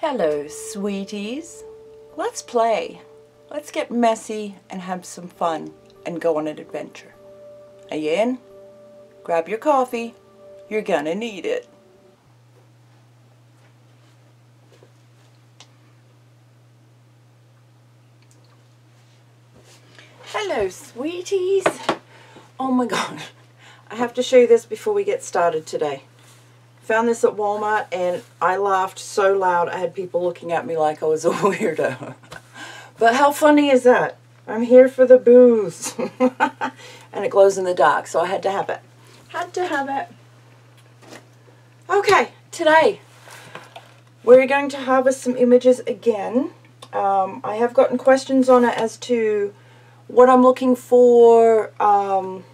Hello, sweeties. Let's play. Let's get messy and have some fun and go on an adventure. Are you in? Grab your coffee. You're gonna need it. Hello, sweeties. Oh my god. I have to show you this before we get started today. Found this at Walmart and I laughed so loud I had people looking at me like I was a weirdo. but how funny is that? I'm here for the booze. and it glows in the dark, so I had to have it. Had to have it. Okay, today we're going to harvest some images again. Um, I have gotten questions on it as to what I'm looking for, um,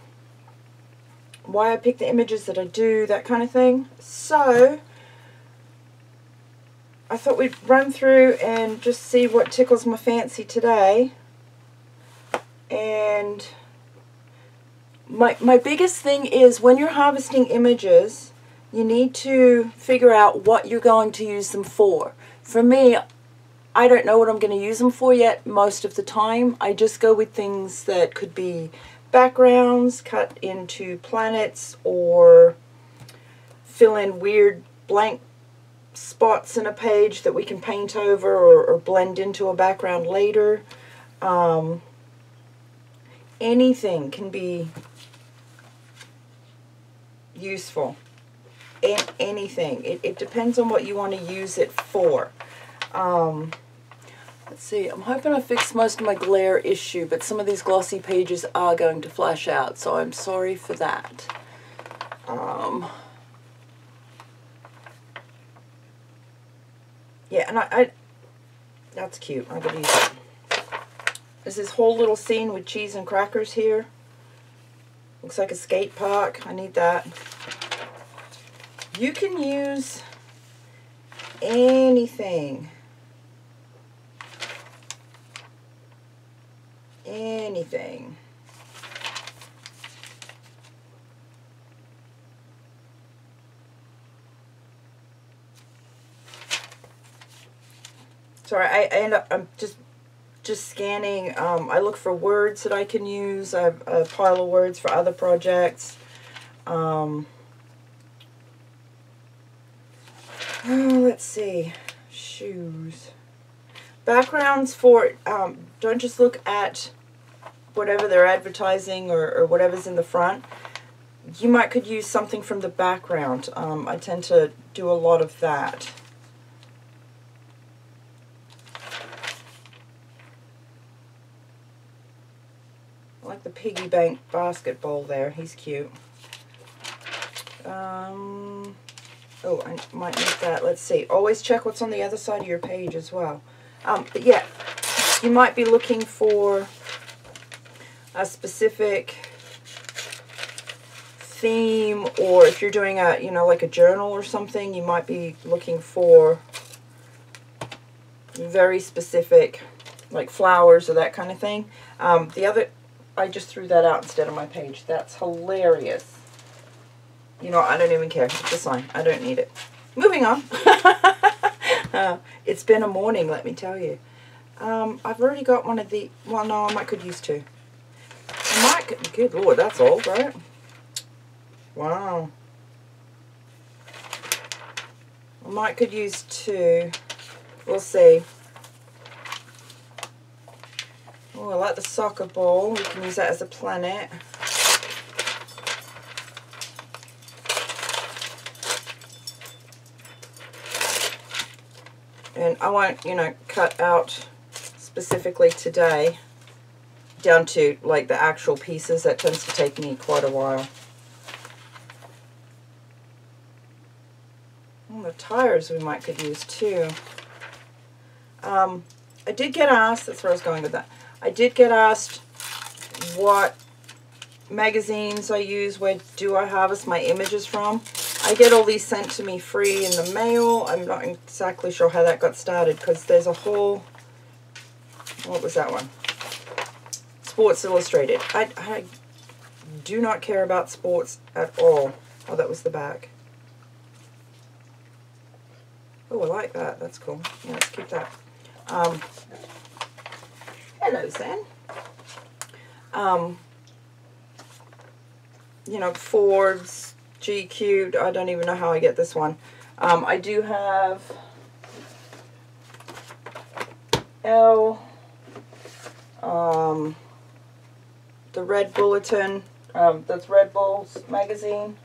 why I pick the images that I do, that kind of thing. So, I thought we'd run through and just see what tickles my fancy today. And my, my biggest thing is when you're harvesting images, you need to figure out what you're going to use them for. For me, I don't know what I'm going to use them for yet most of the time. I just go with things that could be backgrounds cut into planets or fill in weird blank spots in a page that we can paint over or, or blend into a background later. Um, anything can be useful. A anything. It, it depends on what you want to use it for. Um, Let's see, I'm hoping I fixed most of my glare issue, but some of these glossy pages are going to flash out, so I'm sorry for that. Um, yeah, and I, I that's cute. I'm going to use it. There's this whole little scene with cheese and crackers here. Looks like a skate park. I need that. You can use anything. Anything. Sorry, I, I end up, I'm just just scanning. Um, I look for words that I can use. I have a pile of words for other projects. Um, oh, let's see. Shoes. Backgrounds for, um, don't just look at whatever they're advertising or, or whatever's in the front. You might could use something from the background. Um, I tend to do a lot of that. I like the piggy bank basketball there. He's cute. Um, oh, I might need that. Let's see. Always check what's on the other side of your page as well. Um, but yeah, you might be looking for a specific theme or if you're doing a, you know, like a journal or something, you might be looking for very specific, like flowers or that kind of thing. Um, the other, I just threw that out instead of my page. That's hilarious. You know, I don't even care. It's a sign. I don't need it. Moving on. it's been a morning, let me tell you. Um, I've already got one of the, well, no, I might could use two. I might, good lord, that's old, right? Wow. I might could use two. We'll see. Oh, I like the soccer ball. We can use that as a planet. And I won't, you know, cut out specifically today down to like the actual pieces. That tends to take me quite a while. the tires we might could use too. Um, I did get asked, that's where I was going with that. I did get asked what magazines I use, where do I harvest my images from. I get all these sent to me free in the mail. I'm not exactly sure how that got started because there's a whole, what was that one? Sports Illustrated. I, I do not care about sports at all. Oh, that was the back. Oh, I like that. That's cool. Yeah, let's keep that. Um, hello, Zen. Um, you know, Forbes, GQ. I don't even know how I get this one. Um, I do have Elle, um, the Red Bulletin. Um, that's Red Bull's magazine.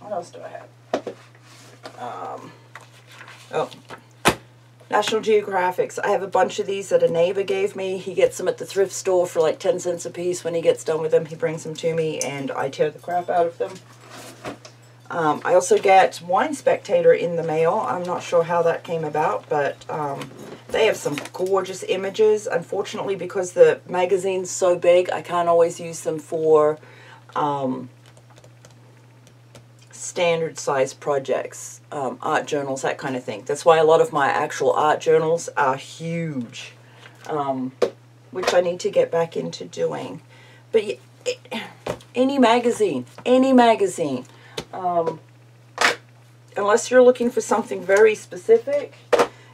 What else do I have? Um, oh, National Geographics. I have a bunch of these that a neighbor gave me. He gets them at the thrift store for like 10 cents a piece. When he gets done with them, he brings them to me and I tear the crap out of them. Um, I also get Wine Spectator in the mail. I'm not sure how that came about, but um, they have some gorgeous images. Unfortunately, because the magazine's so big, I can't always use them for um, standard size projects, um, art journals, that kind of thing. That's why a lot of my actual art journals are huge, um, which I need to get back into doing. But any magazine, any magazine, um, unless you're looking for something very specific,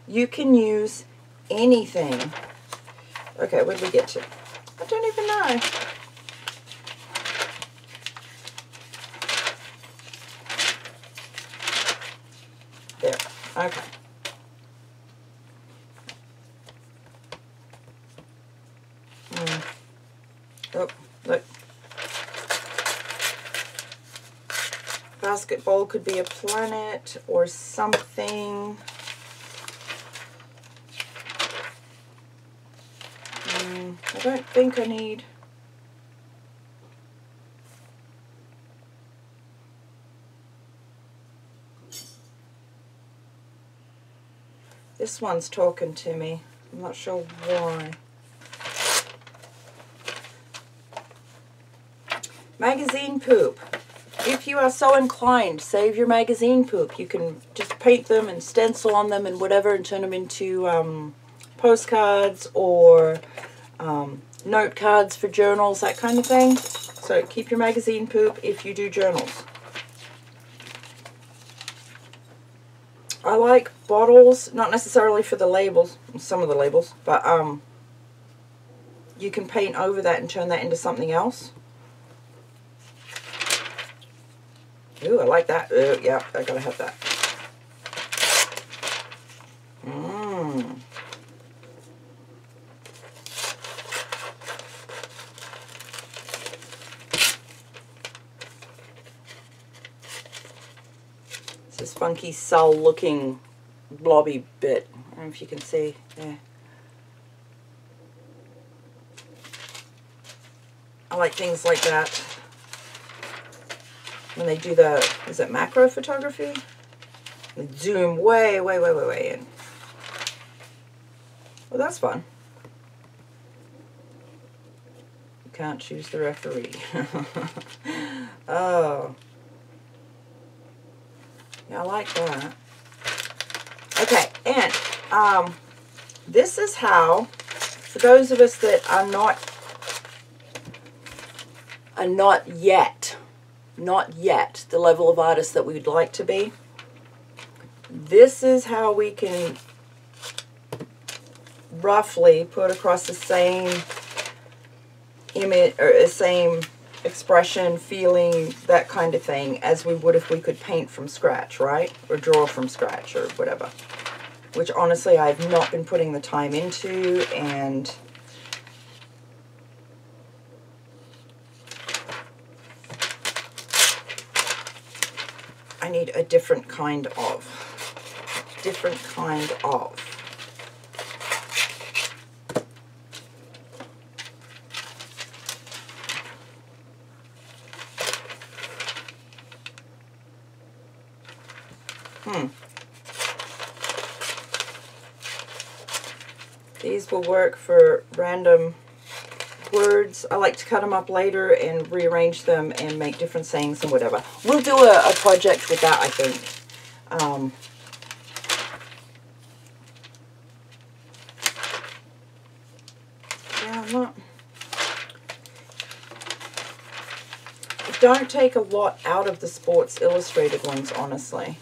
you can use anything. Okay, where did we get to? I don't even know. There. Okay. Mm. Oh, look. Basketball could be a planet or something. Mm, I don't think I need This one's talking to me. I'm not sure why. Magazine poop. If you are so inclined, save your magazine poop. You can just paint them and stencil on them and whatever and turn them into um, postcards or um, note cards for journals, that kind of thing. So keep your magazine poop if you do journals. I like bottles, not necessarily for the labels, some of the labels, but um, you can paint over that and turn that into something else. Ooh, I like that. Ooh, yeah, I gotta have that. Mmm. this funky cell looking blobby bit. I don't know if you can see there. I like things like that when they do the, is it macro photography? They zoom way, way, way, way, way in. Well, that's fun. You can't choose the referee. oh. I like that. Okay, and um, this is how, for those of us that are not, are not yet, not yet the level of artist that we'd like to be, this is how we can roughly put across the same image or the same expression, feeling, that kind of thing, as we would if we could paint from scratch, right? Or draw from scratch or whatever. Which honestly I've not been putting the time into and I need a different kind of, different kind of. Hmm. These will work for random words. I like to cut them up later and rearrange them and make different sayings and whatever. We'll do a, a project with that, I think. Um, yeah, not... don't take a lot out of the Sports Illustrated ones, honestly.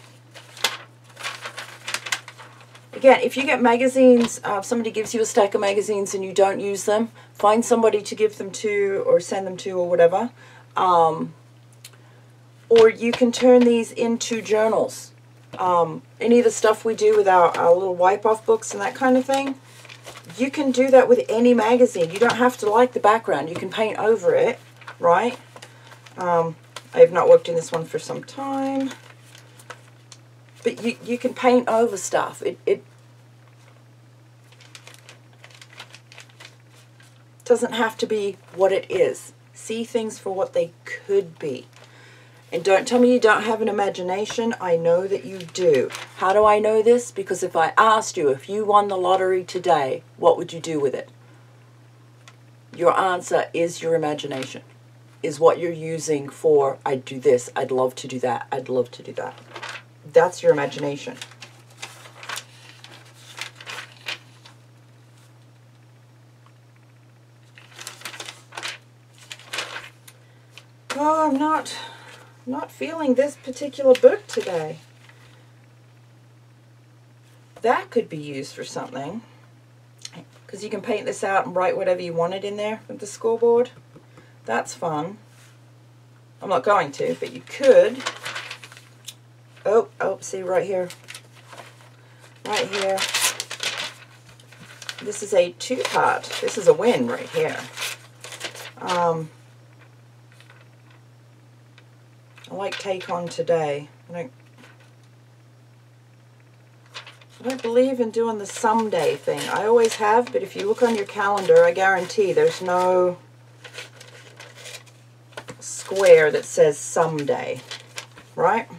Again, if you get magazines, uh, if somebody gives you a stack of magazines and you don't use them, find somebody to give them to or send them to or whatever. Um, or you can turn these into journals. Um, any of the stuff we do with our, our little wipe-off books and that kind of thing, you can do that with any magazine. You don't have to like the background. You can paint over it, right? Um, I have not worked in this one for some time. But you, you can paint over stuff. It, it doesn't have to be what it is. See things for what they could be. And don't tell me you don't have an imagination. I know that you do. How do I know this? Because if I asked you if you won the lottery today, what would you do with it? Your answer is your imagination, is what you're using for, I'd do this, I'd love to do that, I'd love to do that. That's your imagination. I'm not not feeling this particular book today. That could be used for something. Because you can paint this out and write whatever you wanted in there with the scoreboard. That's fun. I'm not going to, but you could. Oh, oh, see right here. Right here. This is a two-part. This is a win right here. Um, I like take on today. I don't, I don't believe in doing the someday thing. I always have, but if you look on your calendar, I guarantee there's no square that says someday, right?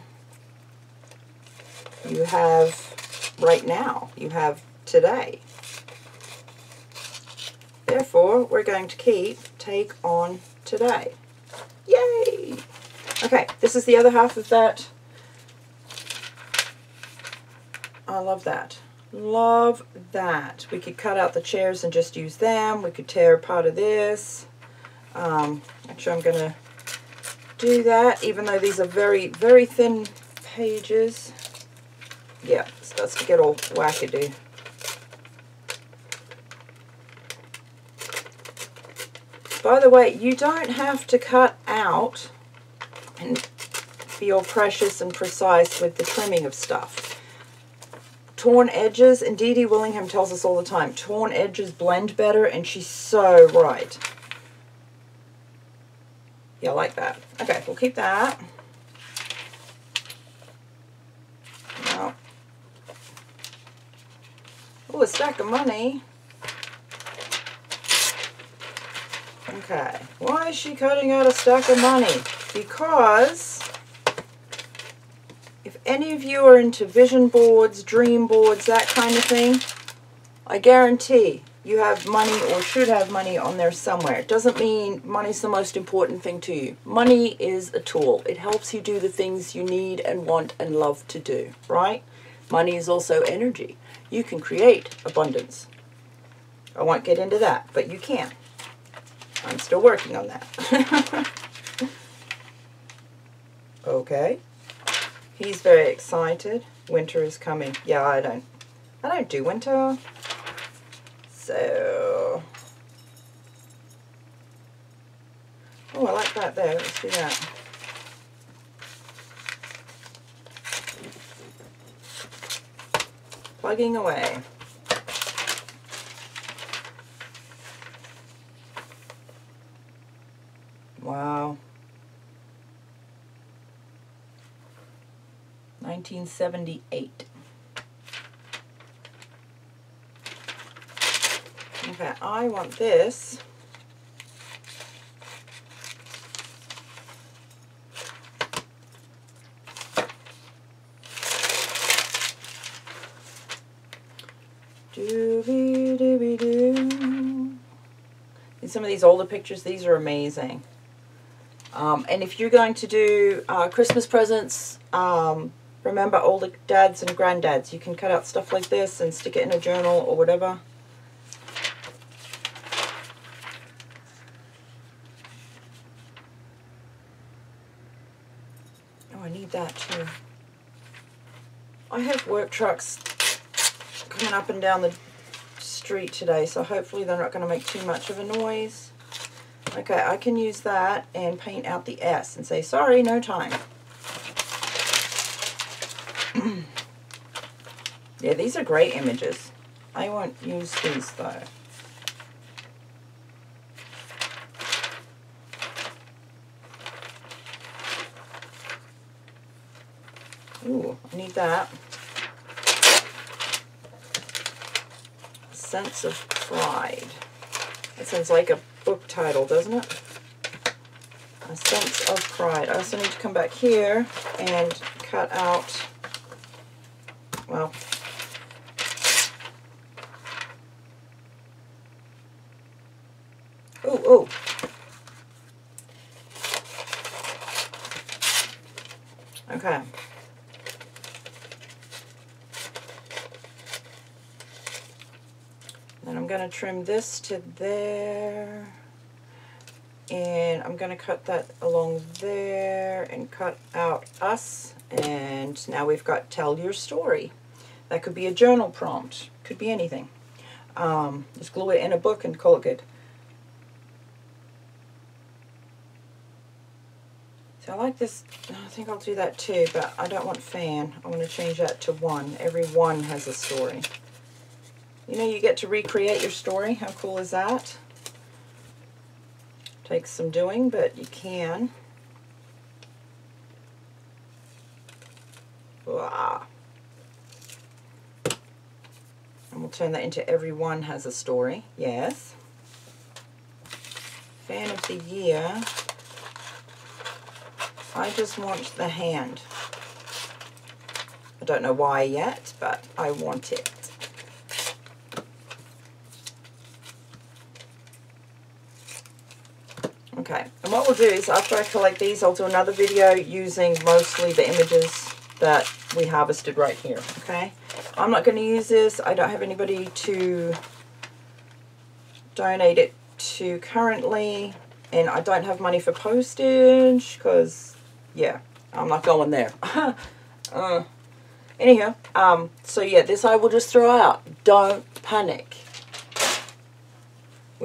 You have right now. You have today. Therefore, we're going to keep take on today. Yay! Okay, this is the other half of that. I love that. Love that. We could cut out the chairs and just use them. We could tear part of this. Um, actually, I'm going to do that, even though these are very, very thin pages. Yeah, starts to get all wackadoo. By the way, you don't have to cut out and feel precious and precise with the trimming of stuff. Torn edges, and Dee Dee Willingham tells us all the time, torn edges blend better, and she's so right. Yeah, I like that. Okay, we'll keep that. Now, oh, a stack of money. Okay, why is she cutting out a stack of money? because if any of you are into vision boards, dream boards, that kind of thing, I guarantee you have money or should have money on there somewhere. It doesn't mean money's the most important thing to you. Money is a tool. It helps you do the things you need and want and love to do, right? Money is also energy. You can create abundance. I won't get into that, but you can. I'm still working on that. Okay. He's very excited. Winter is coming. Yeah, I don't I don't do winter. So Oh, I like that there. Let's do that. Plugging away. Wow. 1978. Okay, I want this. Doobie doobie doo. Some of these older pictures, these are amazing. Um, and if you're going to do uh, Christmas presents, um, remember the dads and granddads. You can cut out stuff like this and stick it in a journal or whatever. Oh, I need that too. I have work trucks coming up and down the street today, so hopefully they're not going to make too much of a noise. Okay, I can use that and paint out the S and say, sorry, no time. yeah, these are great images. I won't use these though. Ooh, I need that. Sense of Pride. That sounds like a book title, doesn't it? A Sense of Pride. I also need to come back here and cut out, well, ooh, ooh. Okay. Then I'm going to trim this to there. And I'm going to cut that along there and cut out us. And now we've got tell your story. That could be a journal prompt. Could be anything. Um, just glue it in a book and call it good. So I like this, I think I'll do that too, but I don't want fan. I want to change that to one. Every one has a story. You know, you get to recreate your story. How cool is that? Takes some doing, but you can. Wow. And we'll turn that into every one has a story. Yes. Fan of the year. I just want the hand. I don't know why yet, but I want it. Okay, and what we'll do is after I collect these, I'll do another video using mostly the images that we harvested right here, okay? I'm not going to use this. I don't have anybody to donate it to currently, and I don't have money for postage because, yeah, I'm not going there. uh, anyhow, um, so yeah, this I will just throw out. Don't panic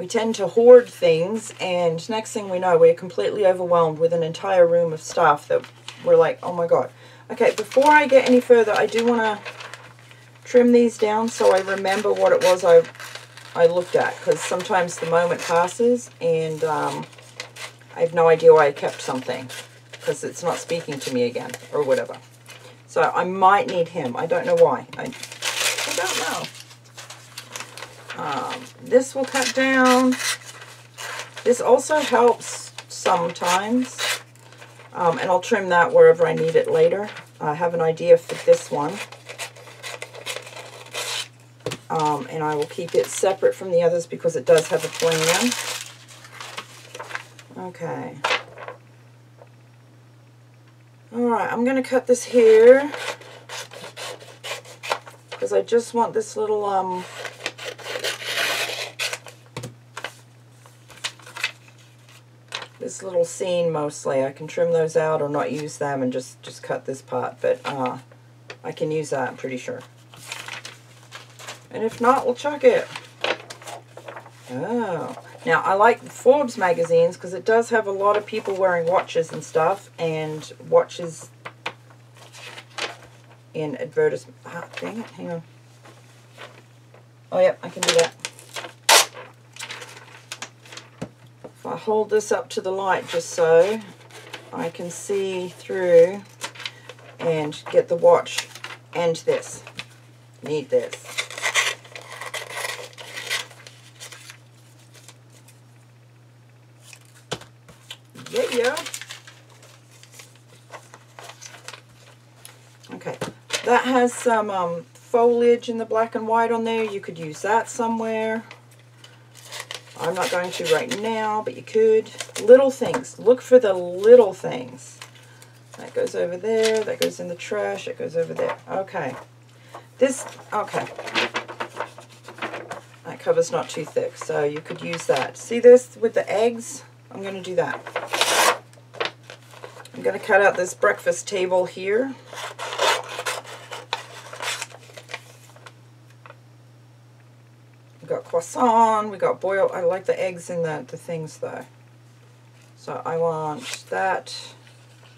we tend to hoard things and next thing we know we're completely overwhelmed with an entire room of stuff that we're like oh my god. Okay before I get any further I do want to trim these down so I remember what it was I I looked at because sometimes the moment passes and um, I have no idea why I kept something because it's not speaking to me again or whatever. So I might need him. I don't know why. I, I don't know um, this will cut down. This also helps sometimes. Um, and I'll trim that wherever I need it later. I have an idea for this one. Um, and I will keep it separate from the others because it does have a plan. Okay. Alright, I'm going to cut this here because I just want this little um, this little scene mostly. I can trim those out or not use them and just, just cut this part, but uh, I can use that, I'm pretty sure. And if not, we'll chuck it. Oh. Now, I like Forbes magazines because it does have a lot of people wearing watches and stuff, and watches in advertisement. Ah, dang it, hang on. Oh, yep, I can do that. If I hold this up to the light just so, I can see through and get the watch and this. Need this. Yeah, yeah. Okay, that has some um, foliage in the black and white on there. You could use that somewhere. I'm not going to right now, but you could. Little things. Look for the little things. That goes over there. That goes in the trash. It goes over there. Okay. This, okay. That cover's not too thick, so you could use that. See this with the eggs? I'm going to do that. I'm going to cut out this breakfast table here. Got croissant. We got boiled. I like the eggs in the, the things though. So I want that,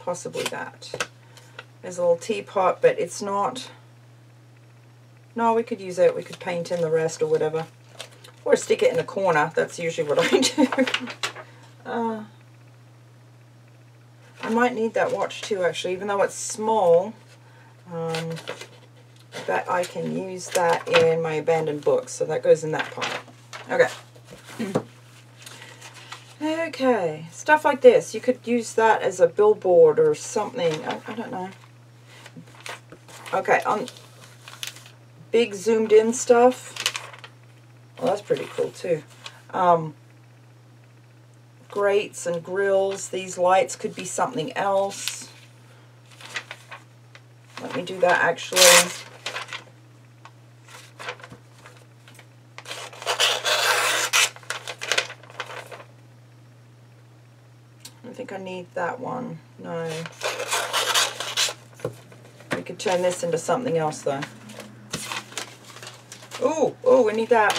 possibly that. There's a little teapot, but it's not... No, we could use it. We could paint in the rest or whatever. Or stick it in a corner. That's usually what I do. uh, I might need that watch too, actually, even though it's small. Um, but I can use that in my abandoned books, so that goes in that pile. Okay. Okay, stuff like this. You could use that as a billboard or something. I, I don't know. Okay, on big zoomed in stuff. Well, that's pretty cool too. Um, grates and grills. These lights could be something else. Let me do that actually. I think I need that one. No. We could turn this into something else though. Oh, oh, we need that.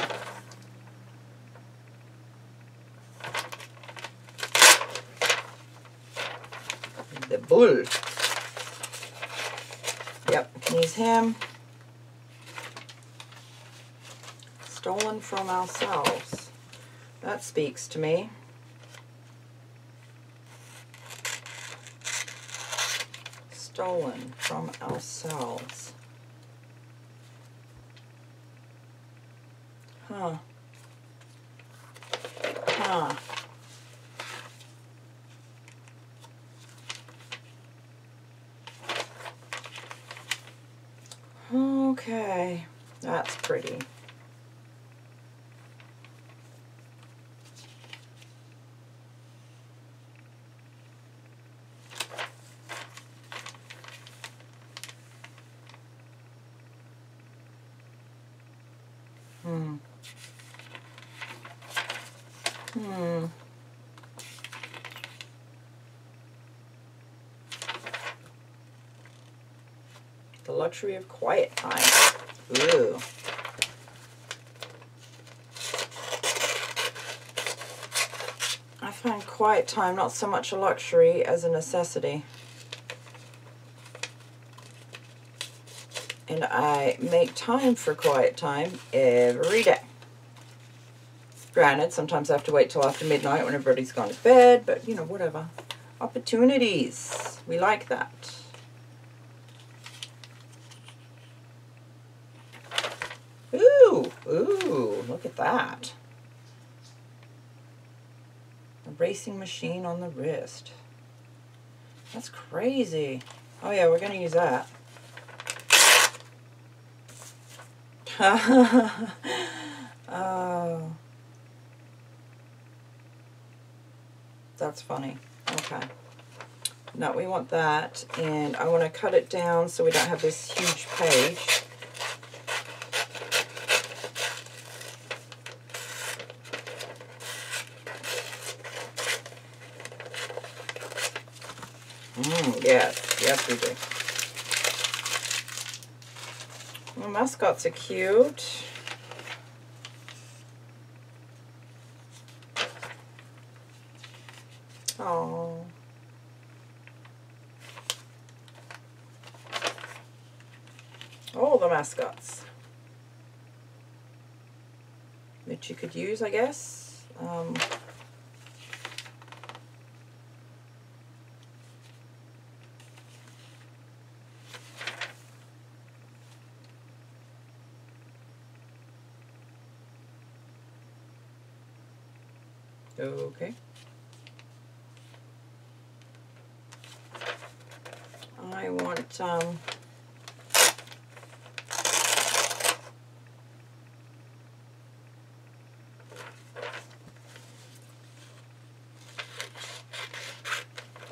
The bull. Yep, can use him. Stolen from ourselves. That speaks to me. Stolen from ourselves. Huh. Huh. Okay, that's pretty. Luxury of quiet time. Ooh. I find quiet time not so much a luxury as a necessity. And I make time for quiet time every day. Granted, sometimes I have to wait till after midnight when everybody's gone to bed, but you know, whatever. Opportunities. We like that. Ooh, ooh, look at that. A racing machine on the wrist. That's crazy. Oh yeah, we're going to use that. oh. That's funny. Okay. No, we want that. And I want to cut it down so we don't have this huge page. Mm, do. Well, mascots are cute. Oh. All the mascots. Which you could use, I guess. Um, Okay. I um,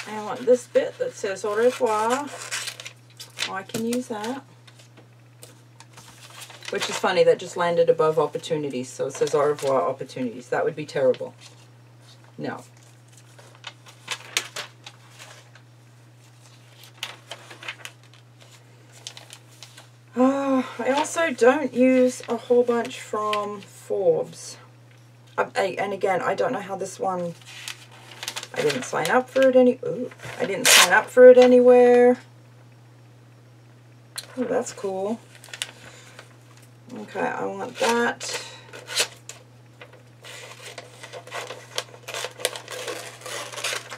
I want this bit that says au revoir. Oh, I can use that. Which is funny, that just landed above opportunities, so it says au revoir opportunities. That would be terrible. No. Uh, I also don't use a whole bunch from Forbes. I, and again, I don't know how this one, I didn't sign up for it any, ooh, I didn't sign up for it anywhere. Oh, that's cool. Okay, I want that.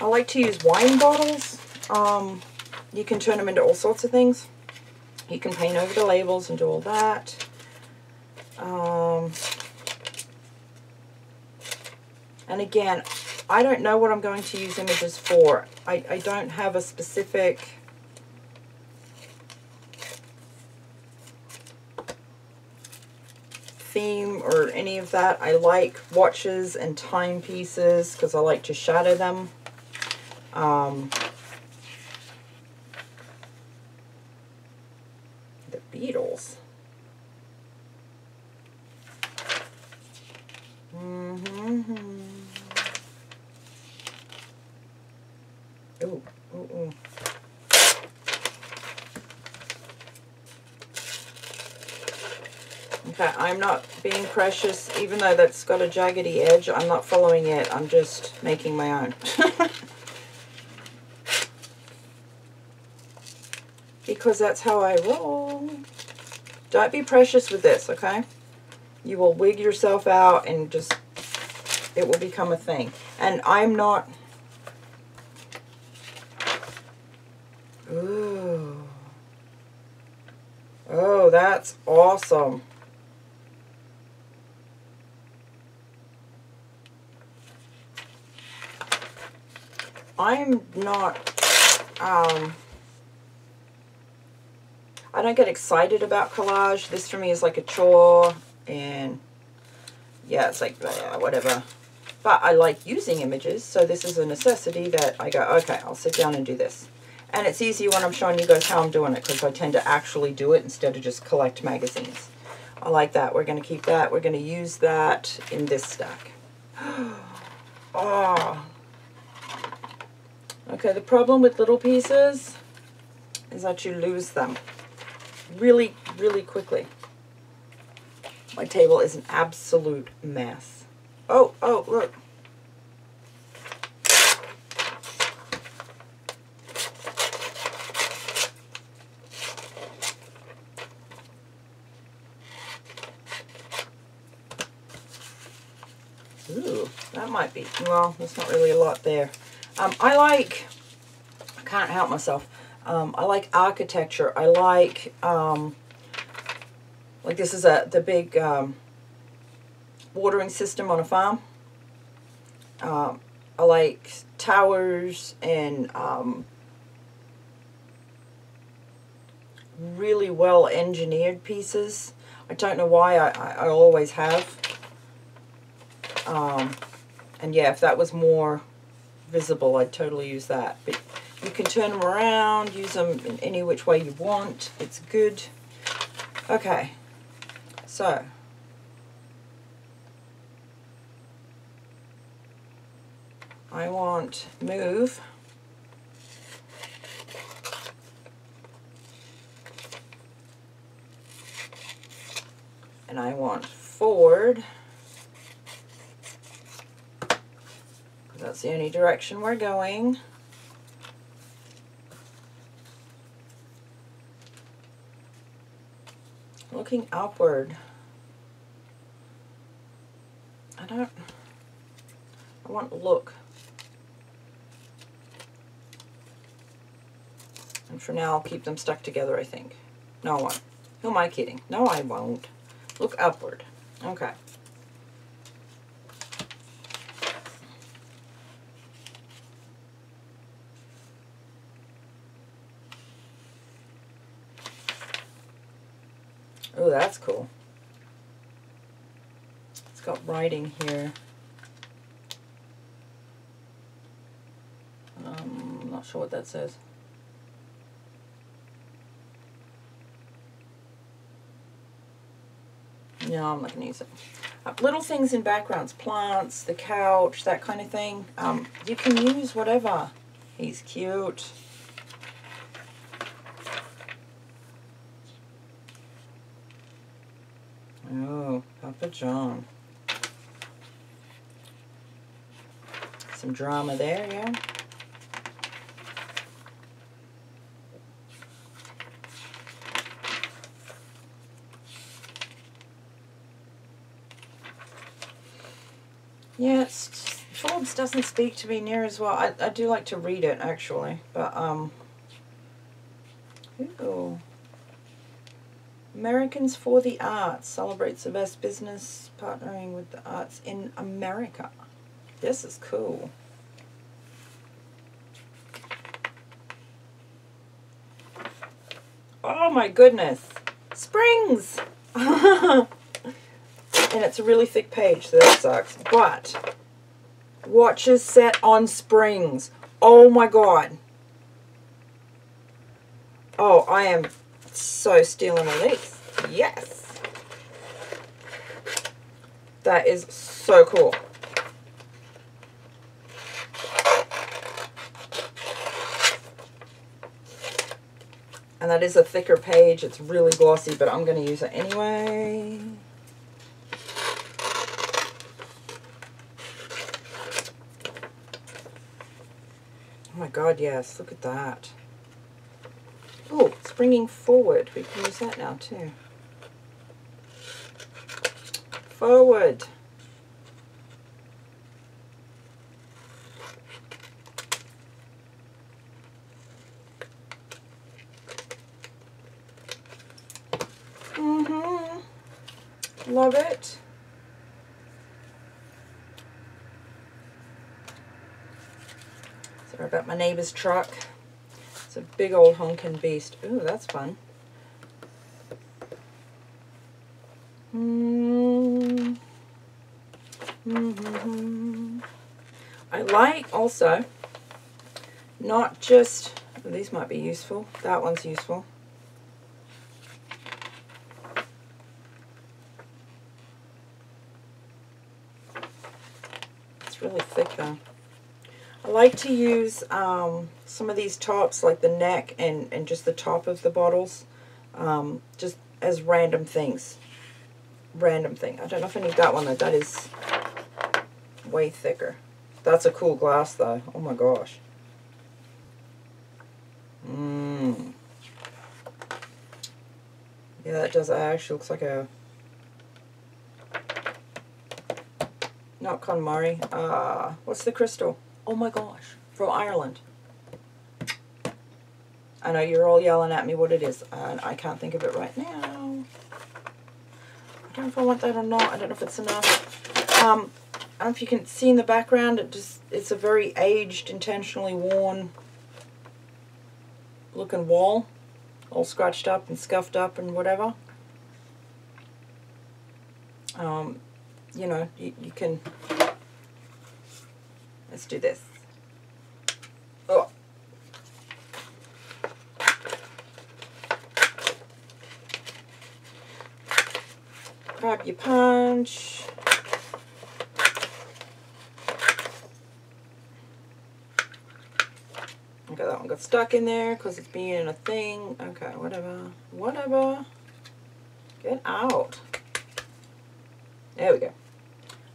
I like to use wine bottles. Um, you can turn them into all sorts of things. You can paint over the labels and do all that. Um, and again, I don't know what I'm going to use images for. I, I don't have a specific theme or any of that. I like watches and timepieces because I like to shadow them. Um, the Beatles. Mm-hmm. Ooh, ooh, ooh. Okay, I'm not being precious, even though that's got a jaggedy edge, I'm not following it, I'm just making my own. because that's how I roll. Don't be precious with this, okay? You will wig yourself out and just, it will become a thing. And I'm not, ooh. Oh, that's awesome. I'm not, um, I don't get excited about collage. This for me is like a chore and yeah, it's like yeah, whatever. But I like using images, so this is a necessity that I go, okay, I'll sit down and do this. And it's easy when I'm showing you guys how I'm doing it because I tend to actually do it instead of just collect magazines. I like that. We're going to keep that. We're going to use that in this stack. oh. Okay, the problem with little pieces is that you lose them really, really quickly. My table is an absolute mess. Oh, oh, look. Ooh, that might be, well, there's not really a lot there. Um, I like, I can't help myself. Um, I like architecture. I like, um, like this is a the big um, watering system on a farm. Um, I like towers and um, really well engineered pieces. I don't know why I, I, I always have. Um, and yeah, if that was more visible, I'd totally use that. But you can turn them around, use them in any which way you want. It's good. Okay, so I want move. And I want forward. That's the only direction we're going. looking upward. I don't, I want look. And for now, I'll keep them stuck together, I think. No, I won't. Who am I kidding? No, I won't. Look upward. Okay. Oh, that's cool. It's got writing here. Um, I'm not sure what that says. No, I'm not going to use it. Uh, little things in backgrounds, plants, the couch, that kind of thing. Um, you can use whatever. He's cute. Oh, Papa John. Some drama there, yeah? Yeah, Forbes doesn't speak to me near as well. I, I do like to read it, actually, but um, Americans for the Arts celebrates the best business partnering with the arts in America. This is cool. Oh my goodness. Springs! and it's a really thick page, so that sucks. But, watches set on springs. Oh my god. Oh, I am so stealing a leaf. Yes. That is so cool. And that is a thicker page. It's really glossy, but I'm going to use it anyway. Oh my god, yes. Look at that. Oh, springing forward. We can use that now too. Forward. Mm-hmm. Love it. Sorry about my neighbor's truck. It's a big old honkin' beast. Ooh, that's fun. Mm -hmm. I like also not just, these might be useful. That one's useful. It's really thick though. I like to use um, some of these tops, like the neck and, and just the top of the bottles, um, just as random things. Random thing. I don't know if I need that one, though. That is way thicker. That's a cool glass, though. Oh, my gosh. Mmm. Yeah, that does. Actually looks like a... Not KonMari. Uh, what's the crystal? Oh my gosh, from Ireland. I know you're all yelling at me what it is, and I can't think of it right now. I don't know if I want that or not. I don't know if it's enough. Um, I don't know if you can see in the background, it just it's a very aged, intentionally worn looking wall. All scratched up and scuffed up and whatever. Um, you know, you, you can Let's do this. Oh. Grab your punch. Okay, that one got stuck in there because it's being a thing. Okay, whatever. Whatever. Get out. There we go.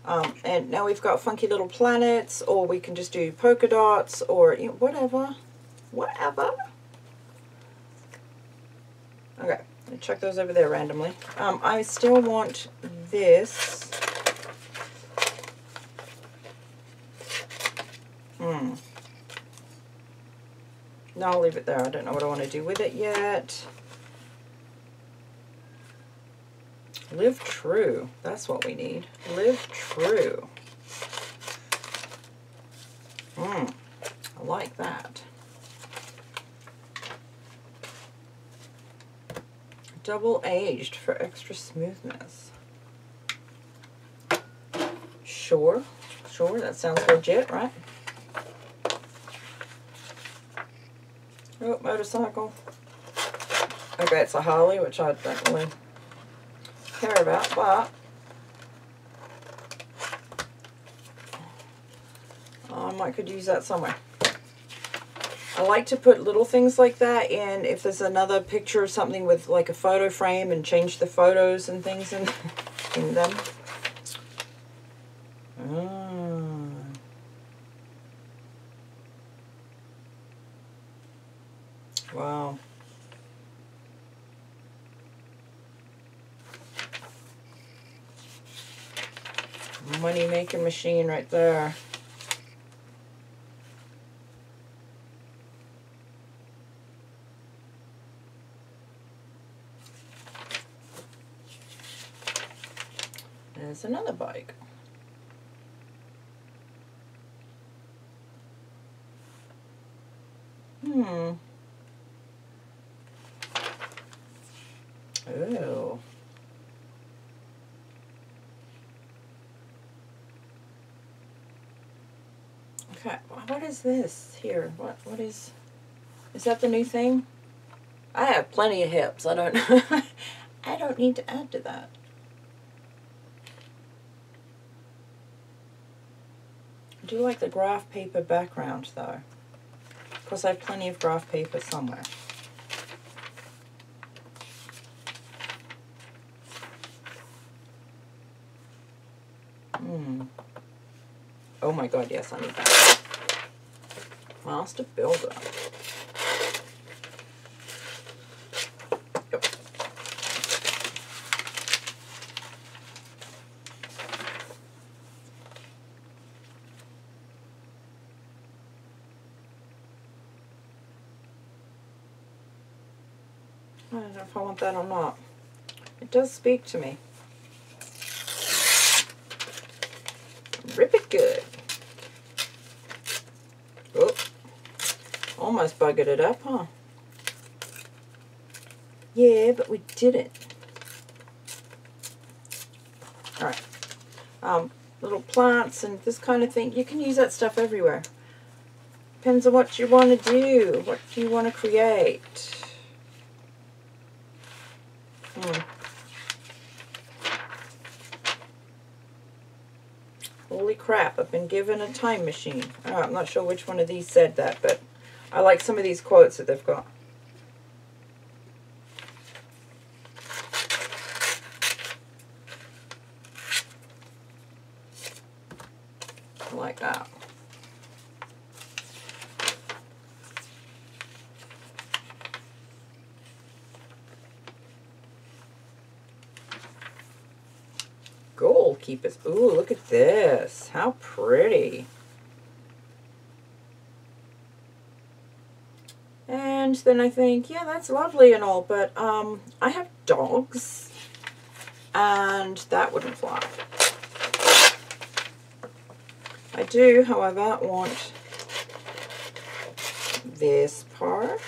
Um, and now we've got funky little planets, or we can just do polka dots, or you know, whatever. Whatever. Okay, check those over there randomly. Um, I still want this. Hmm. No, I'll leave it there. I don't know what I want to do with it yet. Live true. That's what we need. Live true. Mmm. I like that. Double aged for extra smoothness. Sure. Sure, that sounds legit, right? Oh, motorcycle. Okay, it's a Harley, which I don't really care about, but I might could use that somewhere. I like to put little things like that in if there's another picture or something with like a photo frame and change the photos and things in, in them. Mm. Wow. Money making machine right there. There's another bike. Hmm. Oh. Okay, what is this here? What what is is that the new thing? I have plenty of hips. I don't I don't need to add to that. I do like the graph paper background though. Of course I have plenty of graph paper somewhere. Hmm. Oh my god, yes, I need that. Master Builder. I don't know if I want that or not. It does speak to me. Rip it good. Oh, buggered it up, huh? Yeah, but we did it. Alright. Um, little plants and this kind of thing. You can use that stuff everywhere. Depends on what you want to do. What do you want to create? Hmm. Holy crap, I've been given a time machine. Oh, I'm not sure which one of these said that, but I like some of these quotes that they've got. Like that. Goalkeepers. Ooh, look at this. How pretty. And then I think, yeah, that's lovely and all, but um, I have dogs, and that wouldn't fly. I do, however, want this part.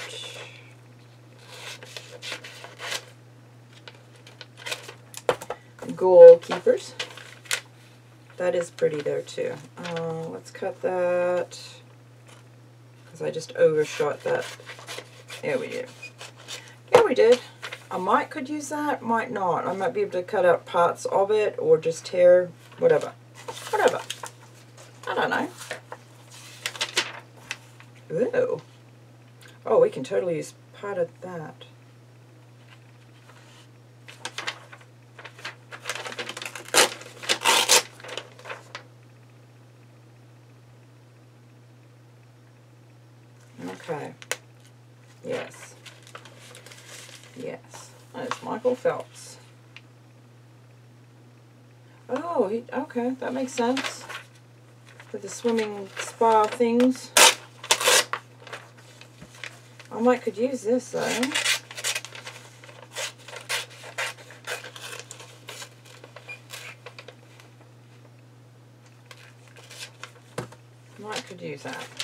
Goalkeepers. That is pretty there too. Uh, let's cut that because I just overshot that. There we did. Yeah, we did. I might could use that, might not. I might be able to cut out parts of it or just tear, whatever. Whatever. I don't know. Ooh. Oh, we can totally use part of that. Okay. Yes. Yes. That's Michael Phelps. Oh, he, okay, that makes sense. For the swimming spa things. I might could use this though. Might could use that.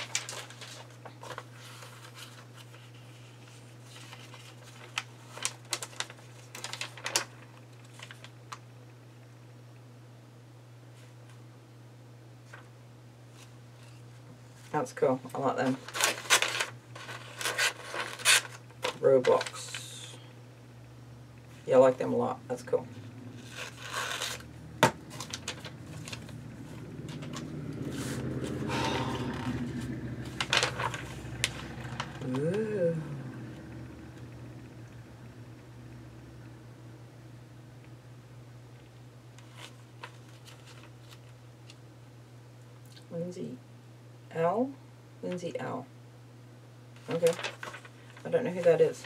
That's cool. I like them. Roblox. Yeah, I like them a lot. That's cool. Lindsay L. Lindsay L. Okay. I don't know who that is.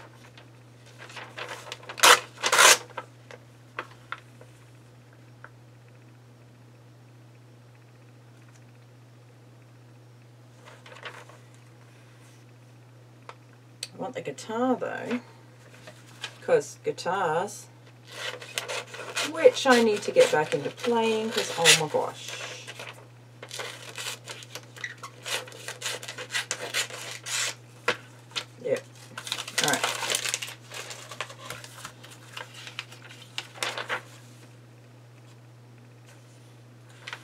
I want the guitar though, because guitars, which I need to get back into playing, because oh my gosh. Yep. Alright.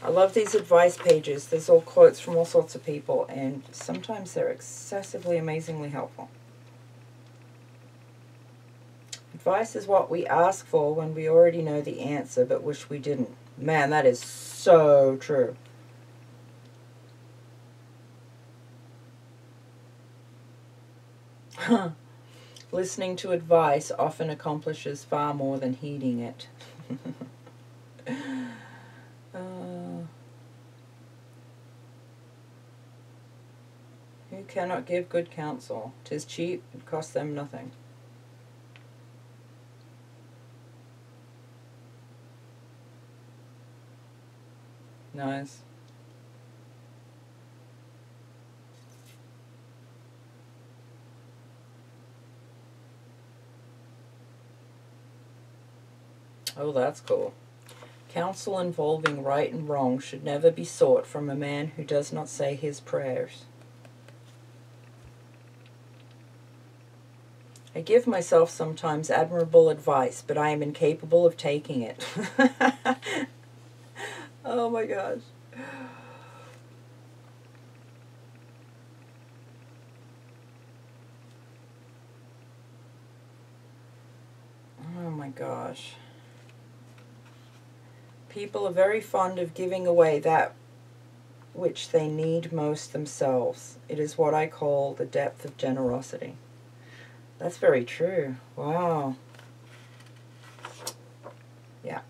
I love these advice pages. There's all quotes from all sorts of people, and sometimes they're excessively amazingly helpful. Advice is what we ask for when we already know the answer but wish we didn't. Man, that is so true. Listening to advice often accomplishes far more than heeding it. cannot give good counsel? Tis cheap, it costs them nothing. Nice. Oh, that's cool. Counsel involving right and wrong should never be sought from a man who does not say his prayers. I give myself sometimes admirable advice, but I am incapable of taking it. Oh my gosh. Oh my gosh. People are very fond of giving away that which they need most themselves. It is what I call the depth of generosity. That's very true. Wow. Yeah.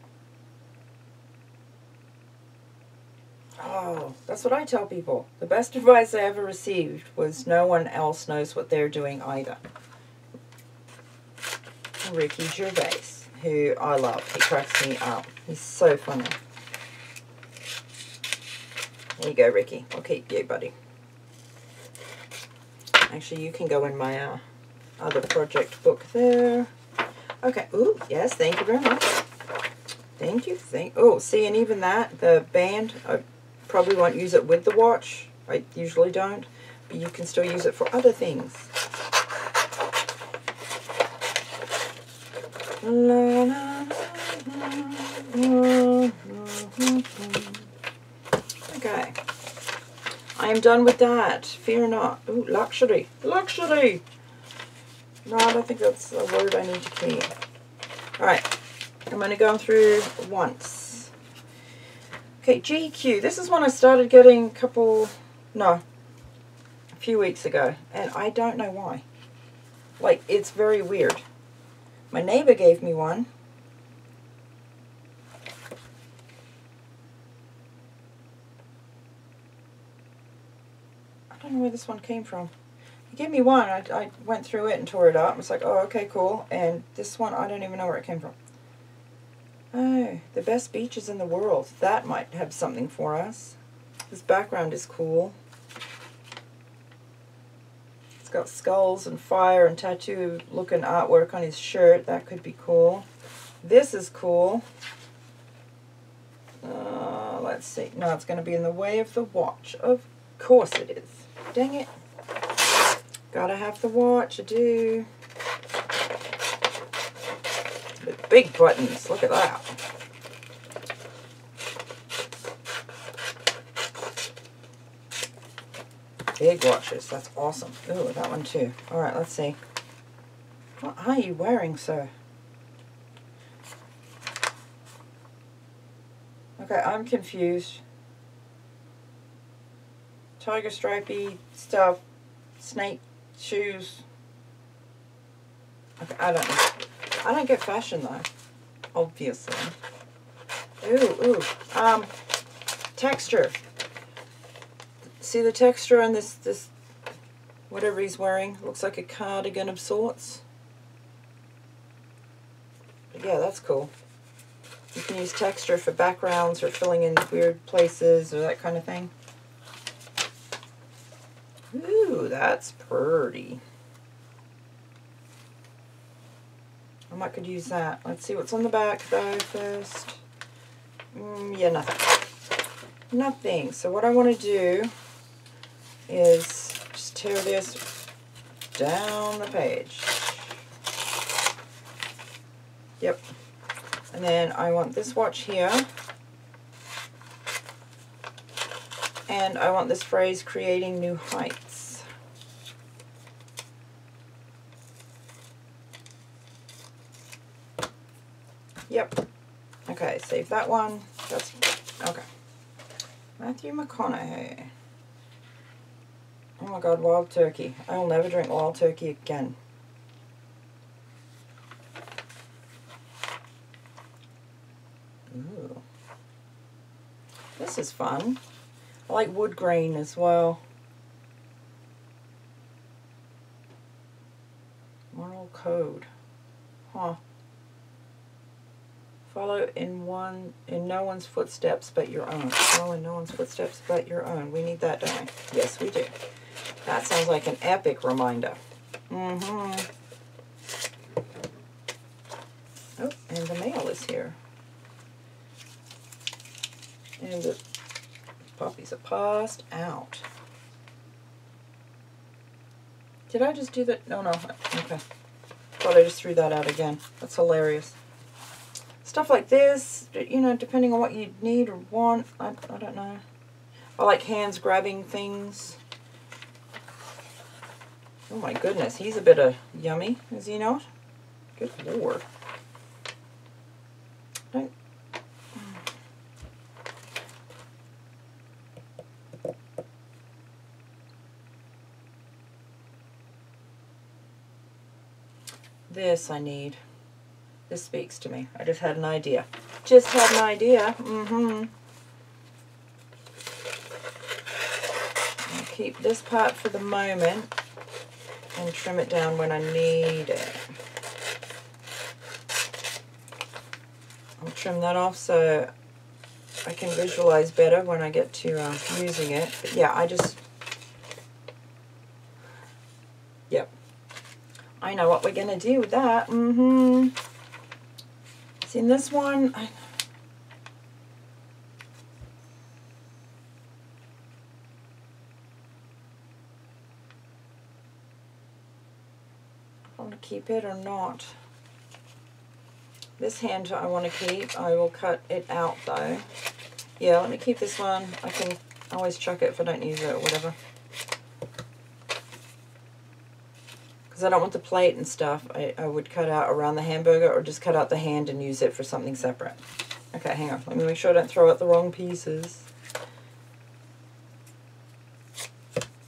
Oh, that's what I tell people. The best advice I ever received was no one else knows what they're doing either. Ricky Gervais, who I love. He cracks me up. He's so funny. There you go, Ricky. I'll keep you, buddy. Actually, you can go in my uh, other project book there. Okay. Ooh, yes. Thank you very much. Thank you. Thank. Oh, see, and even that, the band. I Probably won't use it with the watch. I usually don't. But you can still use it for other things. Okay. I am done with that. Fear not. Ooh, luxury. Luxury! No, I don't think that's a word I need to keep. Alright. I'm going to go through once. Okay, GQ. This is one I started getting a couple, no, a few weeks ago. And I don't know why. Like, it's very weird. My neighbor gave me one. I don't know where this one came from. He gave me one. I, I went through it and tore it up. It's like, oh, okay, cool. And this one, I don't even know where it came from. Oh, the best beaches in the world. That might have something for us. This background is cool. It's got skulls and fire and tattoo looking artwork on his shirt. That could be cool. This is cool. Uh, let's see. No, it's going to be in the way of the watch. Of course it is. Dang it. Gotta have the watch. I do. big buttons. Look at that. Big watches. That's awesome. Ooh, that one too. All right, let's see. What are you wearing, sir? Okay, I'm confused. Tiger stripey stuff, snake shoes. Okay, I don't know. I don't get fashion though, obviously. Ooh, ooh. Um, texture. See the texture on this, this whatever he's wearing. Looks like a cardigan of sorts. But yeah, that's cool. You can use texture for backgrounds or filling in weird places or that kind of thing. That's pretty. I might could use that. Let's see what's on the back though first. Mm, yeah, nothing. Nothing. So what I want to do is just tear this down the page. Yep. And then I want this watch here. And I want this phrase, creating new heights. Yep. Okay, save that one. That's, okay. Matthew McConaughey. Oh my god, wild turkey. I'll never drink wild turkey again. Ooh. This is fun. I like wood grain as well. Moral code. Huh. Follow in one in no one's footsteps but your own. Follow in no one's footsteps but your own. We need that, don't we? Yes, we do. That sounds like an epic reminder. Mm-hmm. Oh, and the mail is here. And the puppies are passed out. Did I just do that? No, no. Okay. Thought I just threw that out again. That's hilarious. Stuff like this, you know, depending on what you need or want. I, I don't know. I like hands grabbing things. Oh my goodness, he's a bit of yummy, is he not? Good lord. Don't This I need. This speaks to me. I just had an idea. Just had an idea. Mm-hmm. I'll keep this part for the moment and trim it down when I need it. I'll trim that off so I can visualize better when I get to uh, using it. But yeah, I just, yep. I know what we're going to do with that. Mm-hmm. See, in this one, I, want to keep it or not. This hand I want to keep. I will cut it out though. Yeah, let me keep this one. I can always chuck it if I don't use it or whatever. Because I don't want the plate and stuff, I, I would cut out around the hamburger or just cut out the hand and use it for something separate. Okay, hang on. Let me make sure I don't throw out the wrong pieces.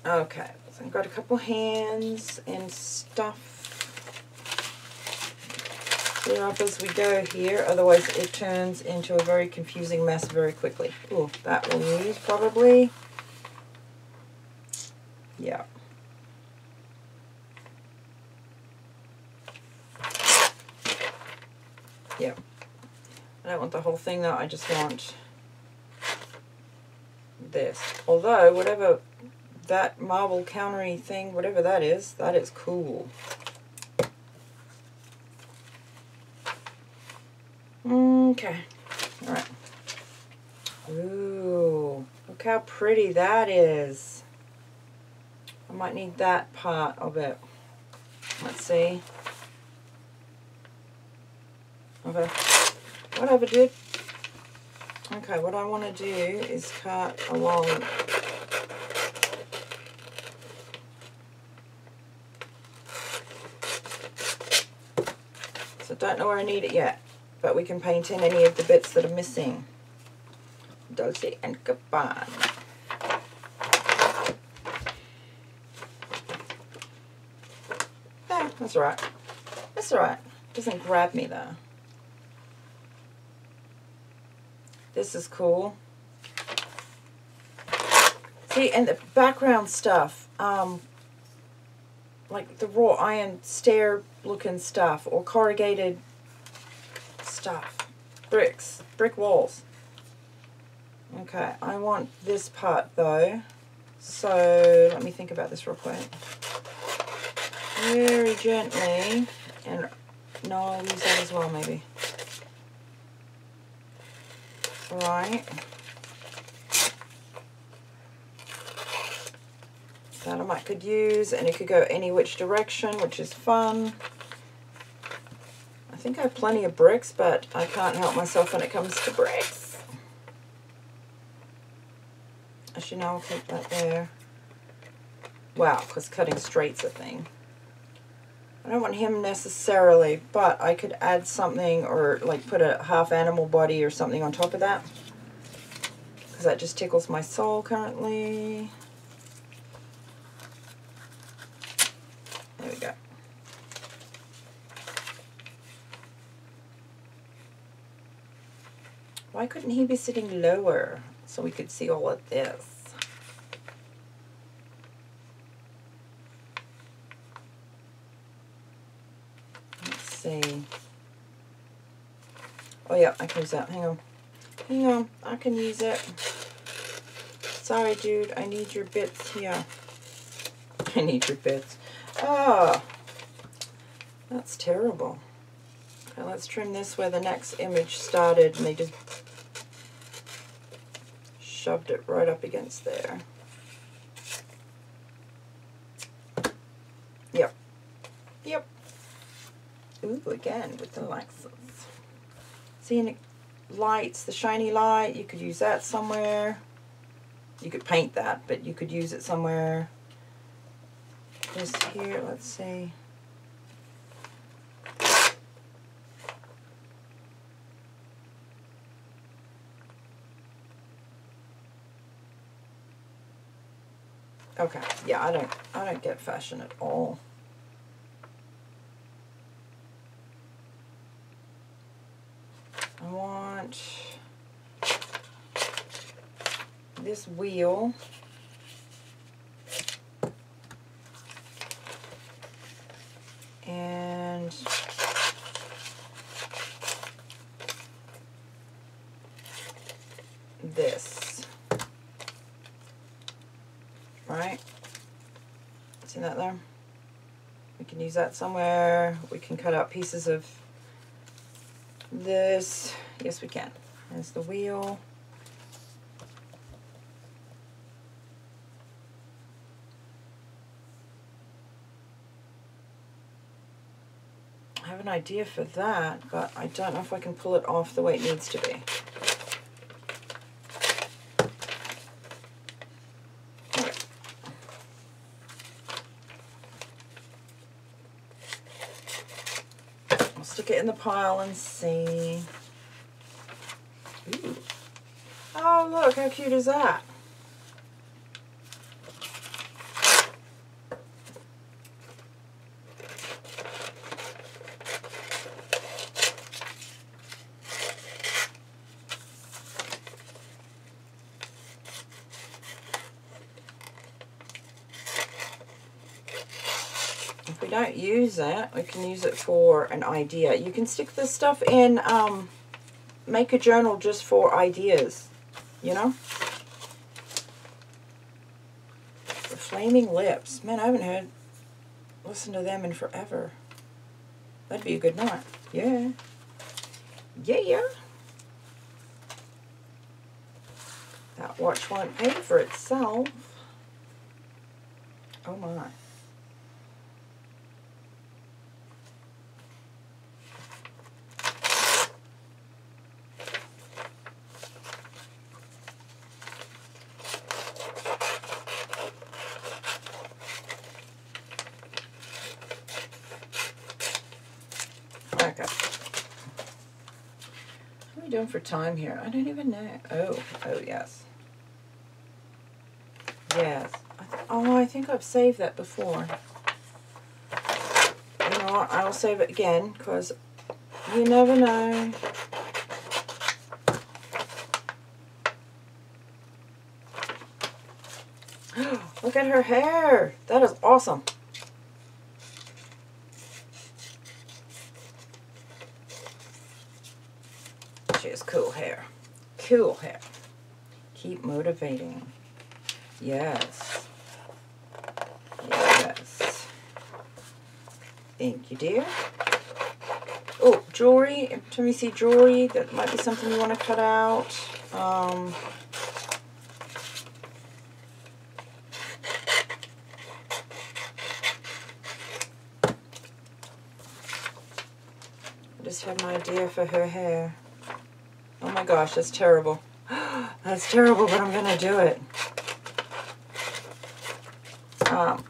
Okay, so I've got a couple hands and stuff. Clear up as we go here, otherwise it turns into a very confusing mess very quickly. Ooh, that will use probably. Yeah. Yeah. I don't want the whole thing though, I just want this. Although, whatever that marble countery thing, whatever that is, that is cool. Okay. Alright. Ooh, look how pretty that is. I might need that part of it. Let's see. Okay. Whatever, dude. Okay, what I want to do is cut along So I don't know where I need it yet, but we can paint in any of the bits that are missing. Dolce and Gabbana. Yeah, that's alright. That's alright. Doesn't grab me though. This is cool. See, and the background stuff. Um, like the raw iron stair looking stuff or corrugated stuff. Bricks, brick walls. Okay, I want this part though. So let me think about this real quick. Very gently, and no, I'll use that as well maybe. Right. That I might could use, and it could go any which direction, which is fun. I think I have plenty of bricks, but I can't help myself when it comes to bricks. Actually, no, I'll keep that there. Wow, because cutting straight's a thing. I don't want him necessarily, but I could add something or like put a half animal body or something on top of that. Because that just tickles my soul currently. There we go. Why couldn't he be sitting lower so we could see all of this? Let's see. Oh yeah, I can use that. Hang on. Hang on. I can use it. Sorry, dude. I need your bits here. I need your bits. Ah, that's terrible. Let's trim this where the next image started and they just shoved it right up against there. Yep. Yep. Ooh, again with the Lexus. Seeing lights, the shiny light, you could use that somewhere. You could paint that, but you could use it somewhere. This here, let's see. Okay, yeah, I don't, I don't get fashion at all. This wheel. And this. Right? See that there? We can use that somewhere. We can cut out pieces of this. Yes, we can. There's the wheel. I have an idea for that, but I don't know if I can pull it off the way it needs to be. I'll stick it in the pile and see. Ooh. Oh, look, how cute is that? If we don't use it, we can use it for an idea. You can stick this stuff in, um, make a journal just for ideas, you know? The Flaming Lips. Man, I haven't heard, listened to them in forever. That'd be a good night. Yeah. Yeah. That watch won't pay for itself. Oh my. Okay. How are we doing for time here? I don't even know. Oh, oh yes. Yes. I oh, I think I've saved that before. You know what? I'll save it again because you never know. Look at her hair. That is awesome. is cool hair. Cool hair. Keep motivating. Yes. Yes. Thank you, dear. Oh, jewelry. Let me see jewelry. That might be something you want to cut out. Um, I just had an idea for her hair. Oh my gosh, that's terrible. That's terrible, but I'm going to do it. Um,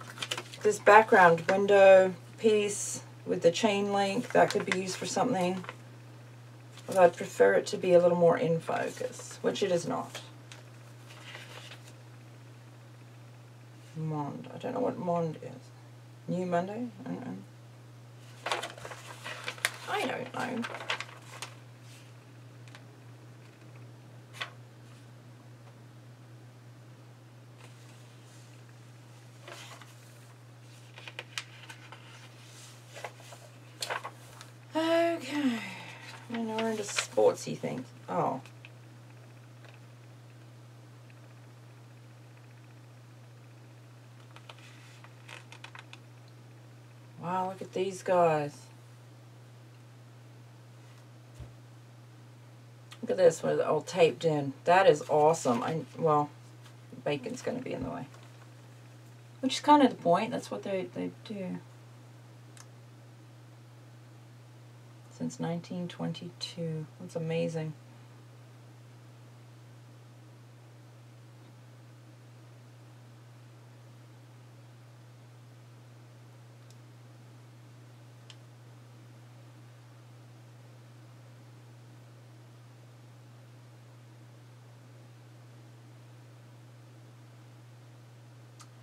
this background window piece with the chain link, that could be used for something. But I'd prefer it to be a little more in focus, which it is not. Mond. I don't know what Mond is. New Monday? I don't know. I don't know. Okay. And now we're into sportsy things. Oh. Wow, look at these guys. Look at this one all taped in. That is awesome. I well, bacon's going to be in the way. Which is kind of the point. That's what they, they do. Since 1922. That's amazing.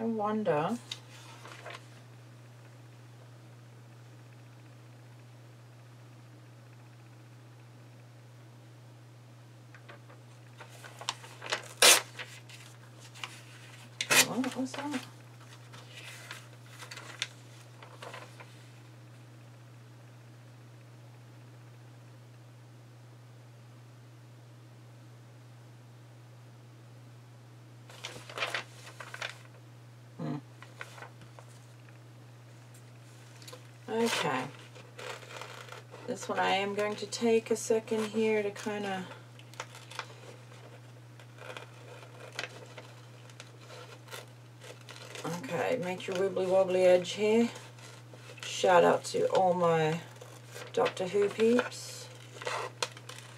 I wonder. What was that? Hmm. Okay. This one I am going to take a second here to kind of Okay, make your wibbly wobbly edge here. Shout out to all my Doctor Who peeps.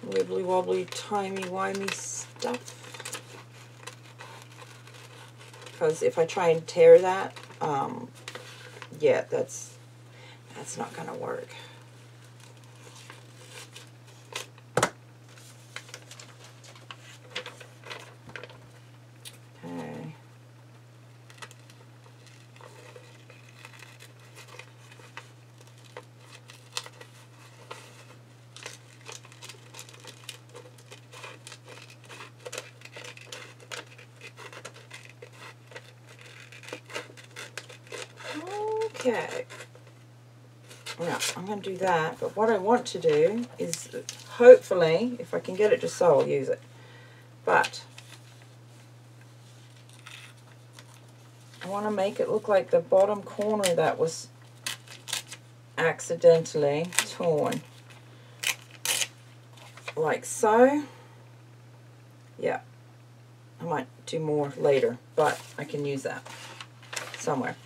Wibbly wobbly, timey wimey stuff. Because if I try and tear that, um, yeah, that's that's not gonna work. Okay. Okay. To do that, but what I want to do is, hopefully, if I can get it to sew, I'll use it. But, I want to make it look like the bottom corner that was accidentally torn. Like so. Yeah. I might do more later, but I can use that somewhere.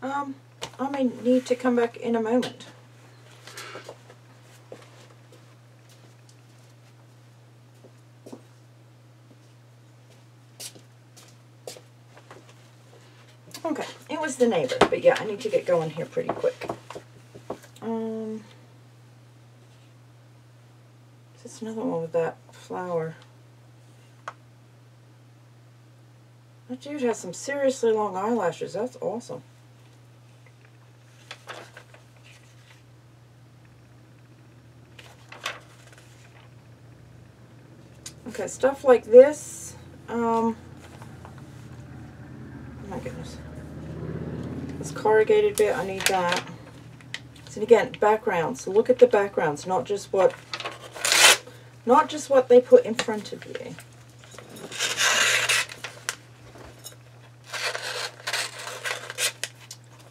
Um, I may need to come back in a moment. Okay, it was the neighbor, but yeah, I need to get going here pretty quick. Um, just another one with that flower. That dude has some seriously long eyelashes. That's awesome. Stuff like this. Um, my goodness. This corrugated bit, I need that. And again, backgrounds. Look at the backgrounds, not just what not just what they put in front of you.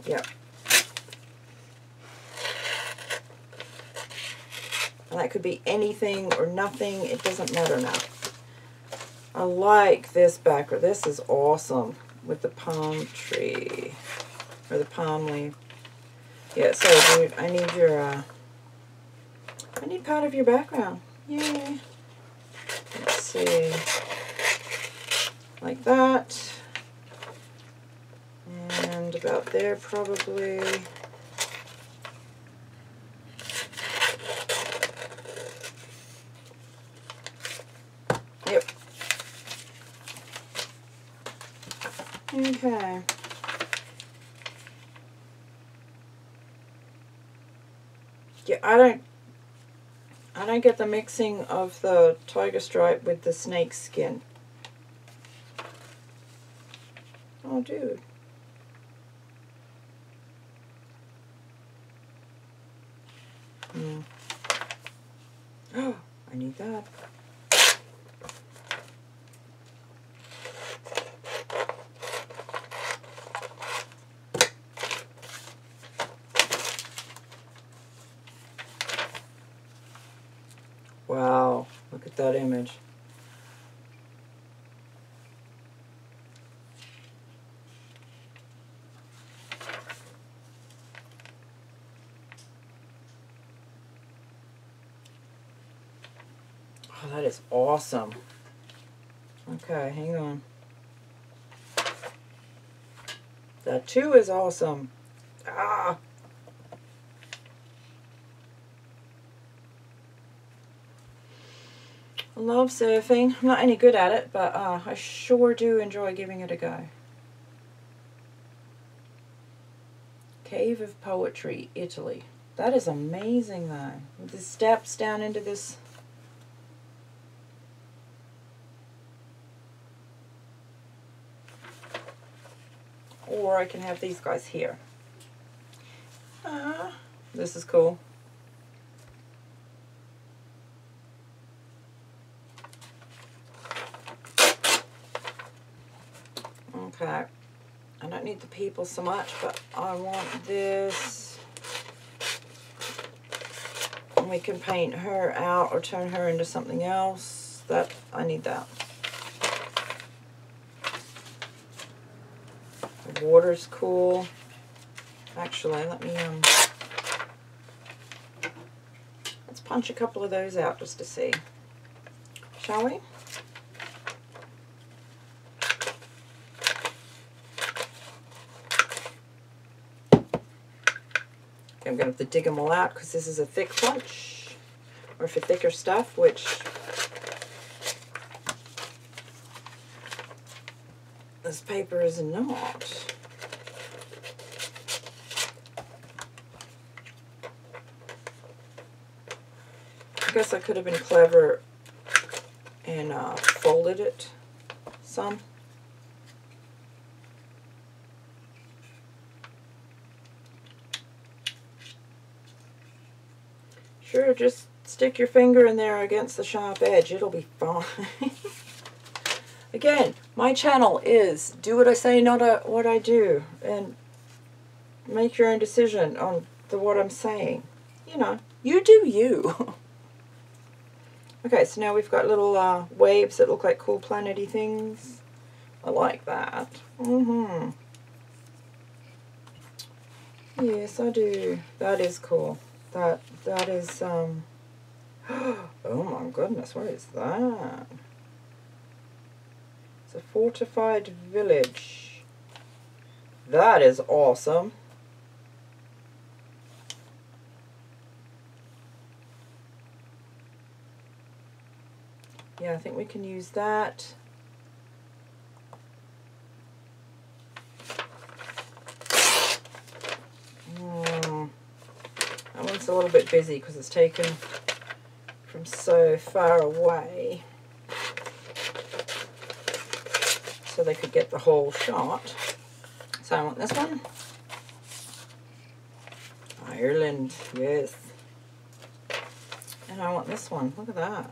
Yep. And that could be anything or nothing. It doesn't matter now. I like this backer. This is awesome with the palm tree or the palm leaf. Yeah, so dude, I need your, uh, I need part of your background. Yay. Let's see. Like that. And about there probably. Yep. Okay. Yeah, I don't I don't get the mixing of the tiger stripe with the snake skin. Oh, dude. Hmm. Oh, I need that. Wow, look at that image. Oh, that is awesome. Okay, hang on. That too is awesome. Ah! I love surfing. I'm not any good at it, but uh, I sure do enjoy giving it a go. Cave of Poetry, Italy. That is amazing though. The steps down into this or I can have these guys here. Uh, this is cool. Okay. I don't need the people so much, but I want this. And we can paint her out or turn her into something else. That I need that. Water's cool. Actually, let me um let's punch a couple of those out just to see. Shall we? I'm going to have to dig them all out because this is a thick punch, or for thicker stuff, which this paper is not. I guess I could have been clever and uh, folded it some. Sure, just stick your finger in there against the sharp edge. It'll be fine. Again, my channel is do what I say, not a, what I do. And make your own decision on the what I'm saying. You know, you do you. okay, so now we've got little uh, waves that look like cool planety things. I like that. Mm-hmm. Yes, I do. That is cool. That that is um oh my goodness, what is that? It's a fortified village. That is awesome. Yeah, I think we can use that. Mm. That one's a little bit busy because it's taken from so far away so they could get the whole shot. So I want this one. Ireland, yes. And I want this one. Look at that.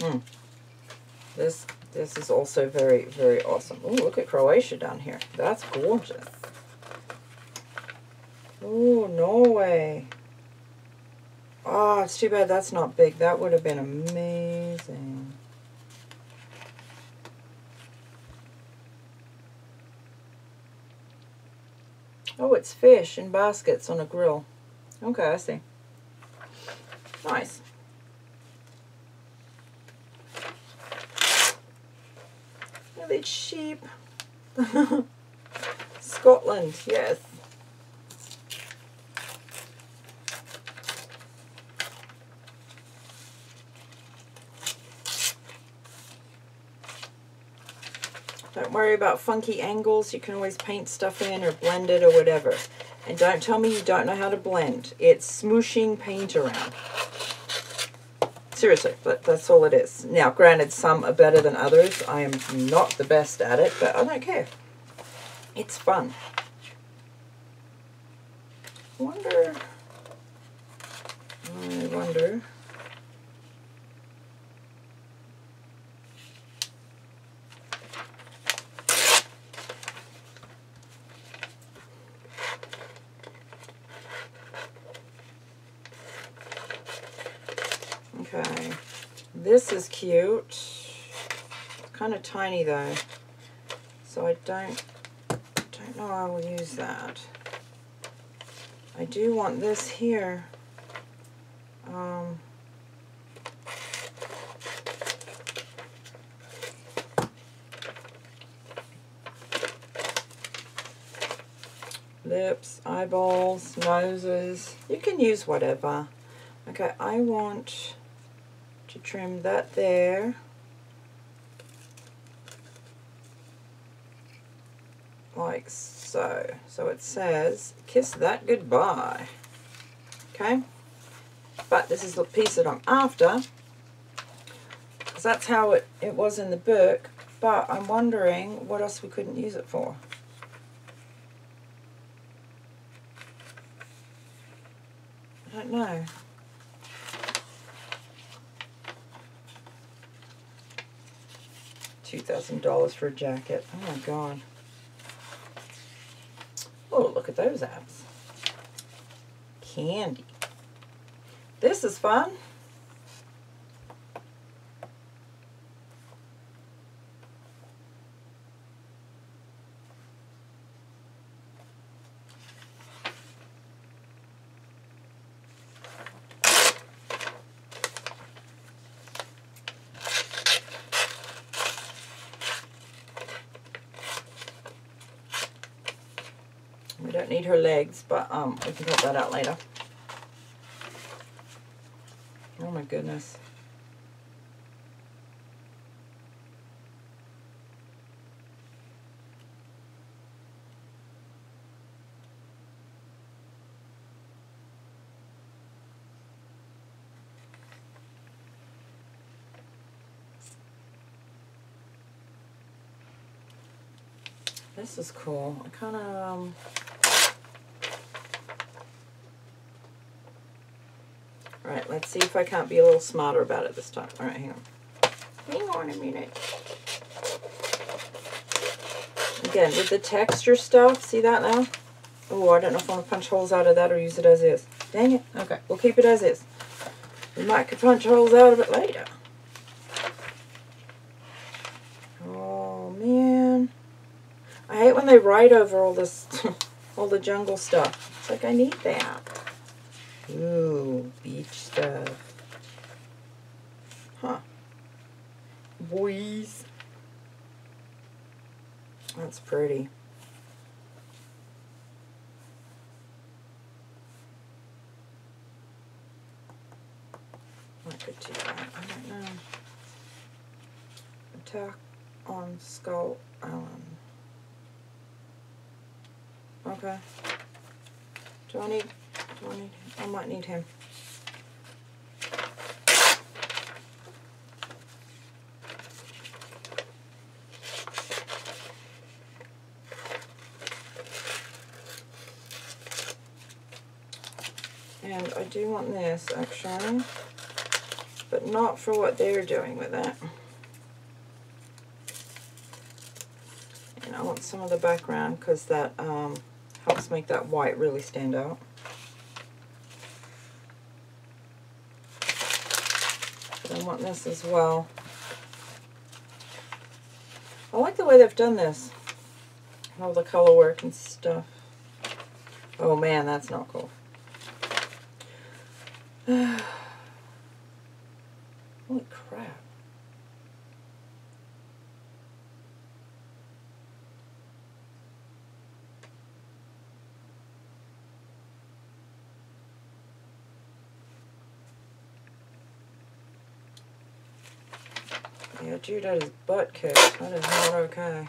Hmm. This this is also very, very awesome. Oh, look at Croatia down here. That's gorgeous. Oh, Norway. Oh, it's too bad that's not big. That would have been amazing. Oh, it's fish in baskets on a grill. Okay, I see. Nice. Look at sheep. Yes. Don't worry about funky angles. You can always paint stuff in or blend it or whatever. And don't tell me you don't know how to blend. It's smooshing paint around. Seriously, but that's all it is. Now, granted, some are better than others. I am not the best at it, but I don't care. It's fun. I wonder... I wonder... Okay, this is cute. Kind of tiny though, so I don't don't know I will use that. I do want this here. Um, lips, eyeballs, noses. You can use whatever. Okay, I want to trim that there. Like so. So it says, kiss that goodbye. Okay? But this is the piece that I'm after. Because that's how it, it was in the book. But I'm wondering what else we couldn't use it for. I don't know. $2,000 for a jacket. Oh my god. Oh, look at those apps. Candy. This is fun. We don't need her legs, but um, we can cut that out later. Oh my goodness. This is cool. I kind of, um, Alright, let's see if I can't be a little smarter about it this time. Alright, hang on. Hang on a minute. Again, with the texture stuff, see that now? Oh, I don't know if I want to punch holes out of that or use it as is. Dang it. Okay, we'll keep it as is. We might could punch holes out of it later. Oh, man. I hate when they write over all this, all the jungle stuff. It's like, I need that. Ooh, beach stuff. Huh. Boys. That's pretty. I could do that. I don't know. Attack on Skull Island. Okay. Do I need Do I need I might need him. And I do want this actually, but not for what they're doing with it. And I want some of the background because that um, helps make that white really stand out. But I want this as well. I like the way they've done this. All the color work and stuff. Oh man, that's not cool. Holy crap. Yeah, Jude had his butt kicked. That is not okay.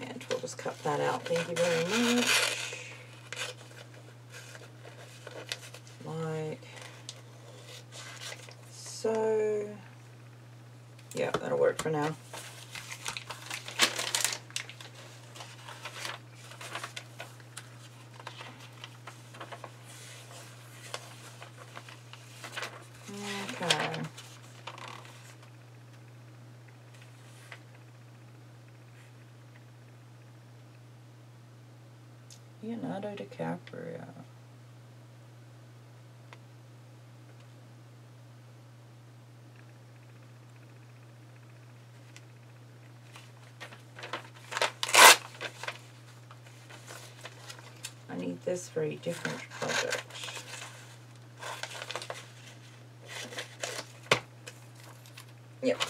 And we'll just cut that out. Thank you very much. Like so. Yeah, that'll work for now. Leonardo DiCaprio. I need this for a different project. Yep.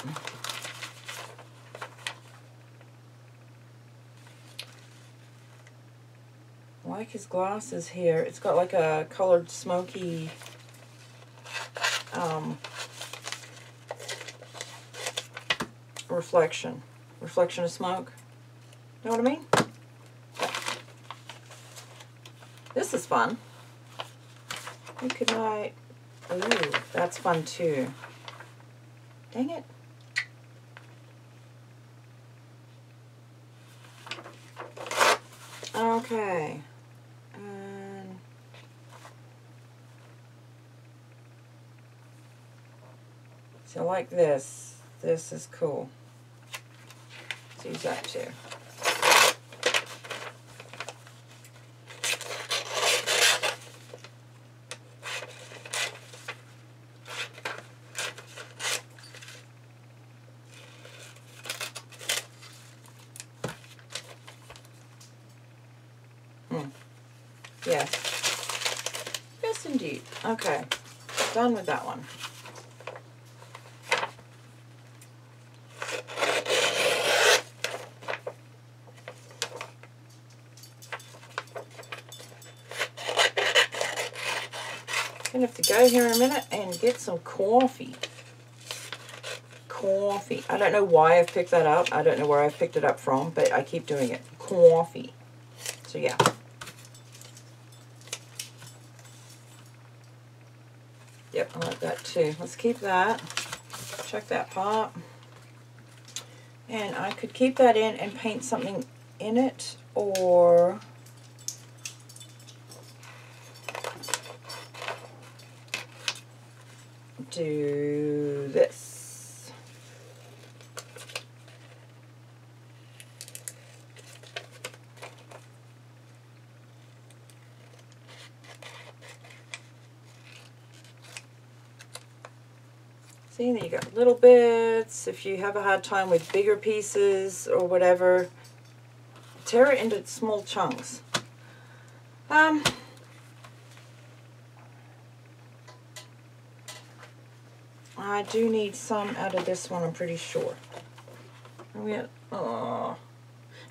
Like his glasses here. It's got like a colored smoky um, reflection. Reflection of smoke. Know what I mean? This is fun. Who could I... Ooh, that's fun too. Dang it. Okay. So I like this, this is cool. Let's use that too. Yes. Yes, indeed. Okay. Done with that one. gonna have to here in a minute and get some coffee. Coffee. I don't know why I've picked that up. I don't know where I've picked it up from, but I keep doing it. Coffee. So yeah. Yep, I like that too. Let's keep that. Check that pop. And I could keep that in and paint something in it or do this. See, there you got Little bits. If you have a hard time with bigger pieces or whatever, tear it into small chunks. Um, I do need some out of this one, I'm pretty sure. Are we at, oh.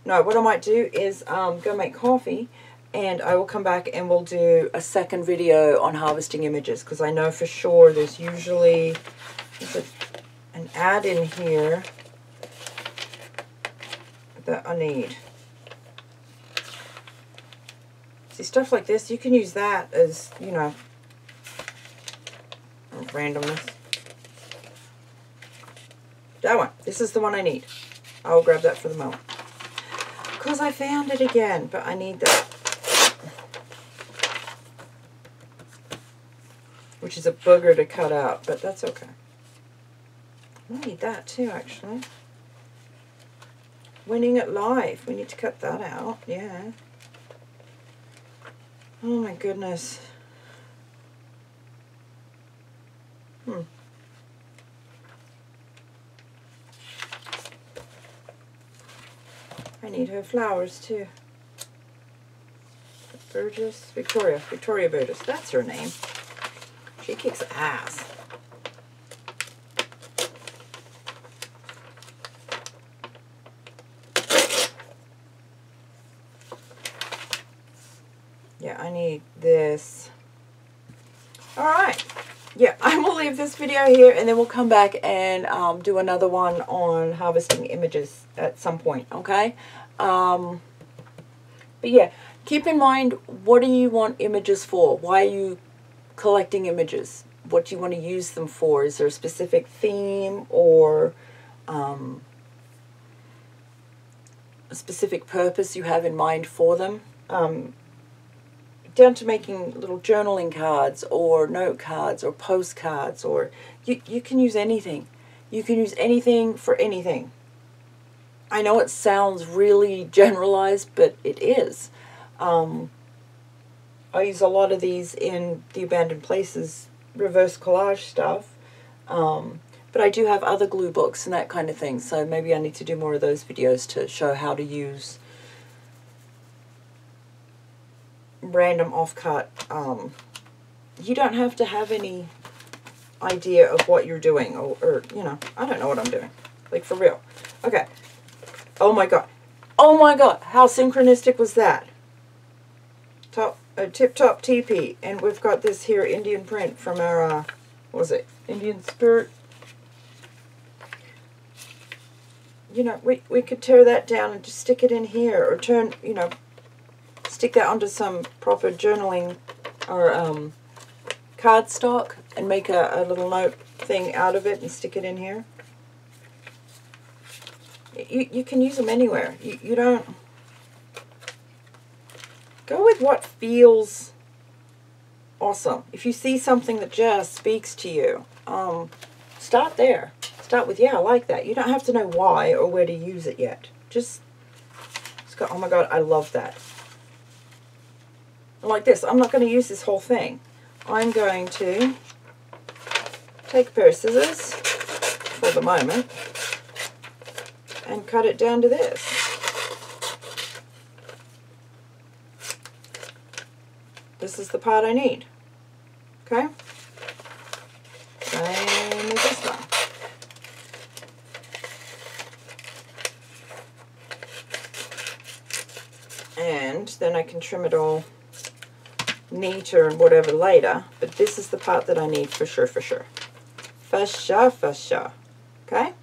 No, what I might do is um, go make coffee and I will come back and we'll do a second video on harvesting images because I know for sure there's usually a, an ad in here that I need. See, stuff like this, you can use that as, you know, randomness. That one. This is the one I need. I will grab that for the moment. Because I found it again, but I need that. Which is a booger to cut out, but that's okay. I need that too, actually. Winning at life. We need to cut that out, yeah. Oh my goodness. Hmm. I need her flowers too. Burgess, Victoria, Victoria Burgess, that's her name. She kicks ass. Yeah, I need this. Yeah, I will leave this video here and then we'll come back and um, do another one on harvesting images at some point, okay? Um, but yeah, keep in mind, what do you want images for? Why are you collecting images? What do you want to use them for? Is there a specific theme or um, a specific purpose you have in mind for them? Um, down to making little journaling cards or note cards or postcards or you, you can use anything. You can use anything for anything. I know it sounds really generalized, but it is. Um, I use a lot of these in the Abandoned Places reverse collage stuff. Um, but I do have other glue books and that kind of thing, so maybe I need to do more of those videos to show how to use random offcut. Um, you don't have to have any idea of what you're doing, or, or, you know, I don't know what I'm doing. Like, for real. Okay. Oh my god. Oh my god, how synchronistic was that? Top, a uh, Tip Top Teepee, and we've got this here Indian print from our, uh, was it, Indian Spirit? You know, we, we could tear that down and just stick it in here, or turn, you know, stick that onto some proper journaling or um, cardstock and make a, a little note thing out of it and stick it in here. You, you can use them anywhere. You, you don't... Go with what feels awesome. If you see something that just speaks to you, um, start there. Start with, yeah, I like that. You don't have to know why or where to use it yet. Just, just go, oh my god, I love that like this. I'm not going to use this whole thing. I'm going to take a pair of scissors for the moment and cut it down to this. This is the part I need. Okay? Same as this one. And then I can trim it all neater and whatever later, but this is the part that I need for sure, for sure. For sure, for sure. Okay?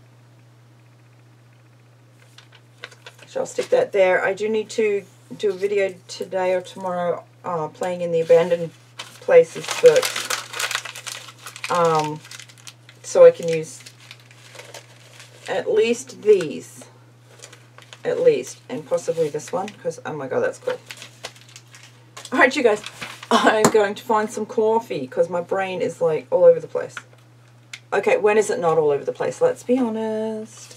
So I'll stick that there. I do need to do a video today or tomorrow uh, playing in the Abandoned Places book. Um, so I can use at least these. At least. And possibly this one, because, oh my god, that's cool. Alright, you guys. I'm going to find some coffee because my brain is like all over the place. Okay, when is it not all over the place? Let's be honest.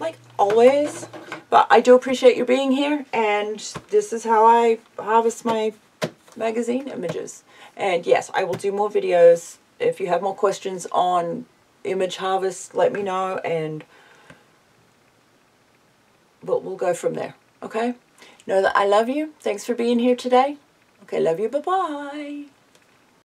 Like always. But I do appreciate you being here and this is how I harvest my magazine images. And yes, I will do more videos. If you have more questions on image harvest, let me know and we'll, we'll go from there. Okay? Know that I love you. Thanks for being here today. Okay, love you. Bye-bye.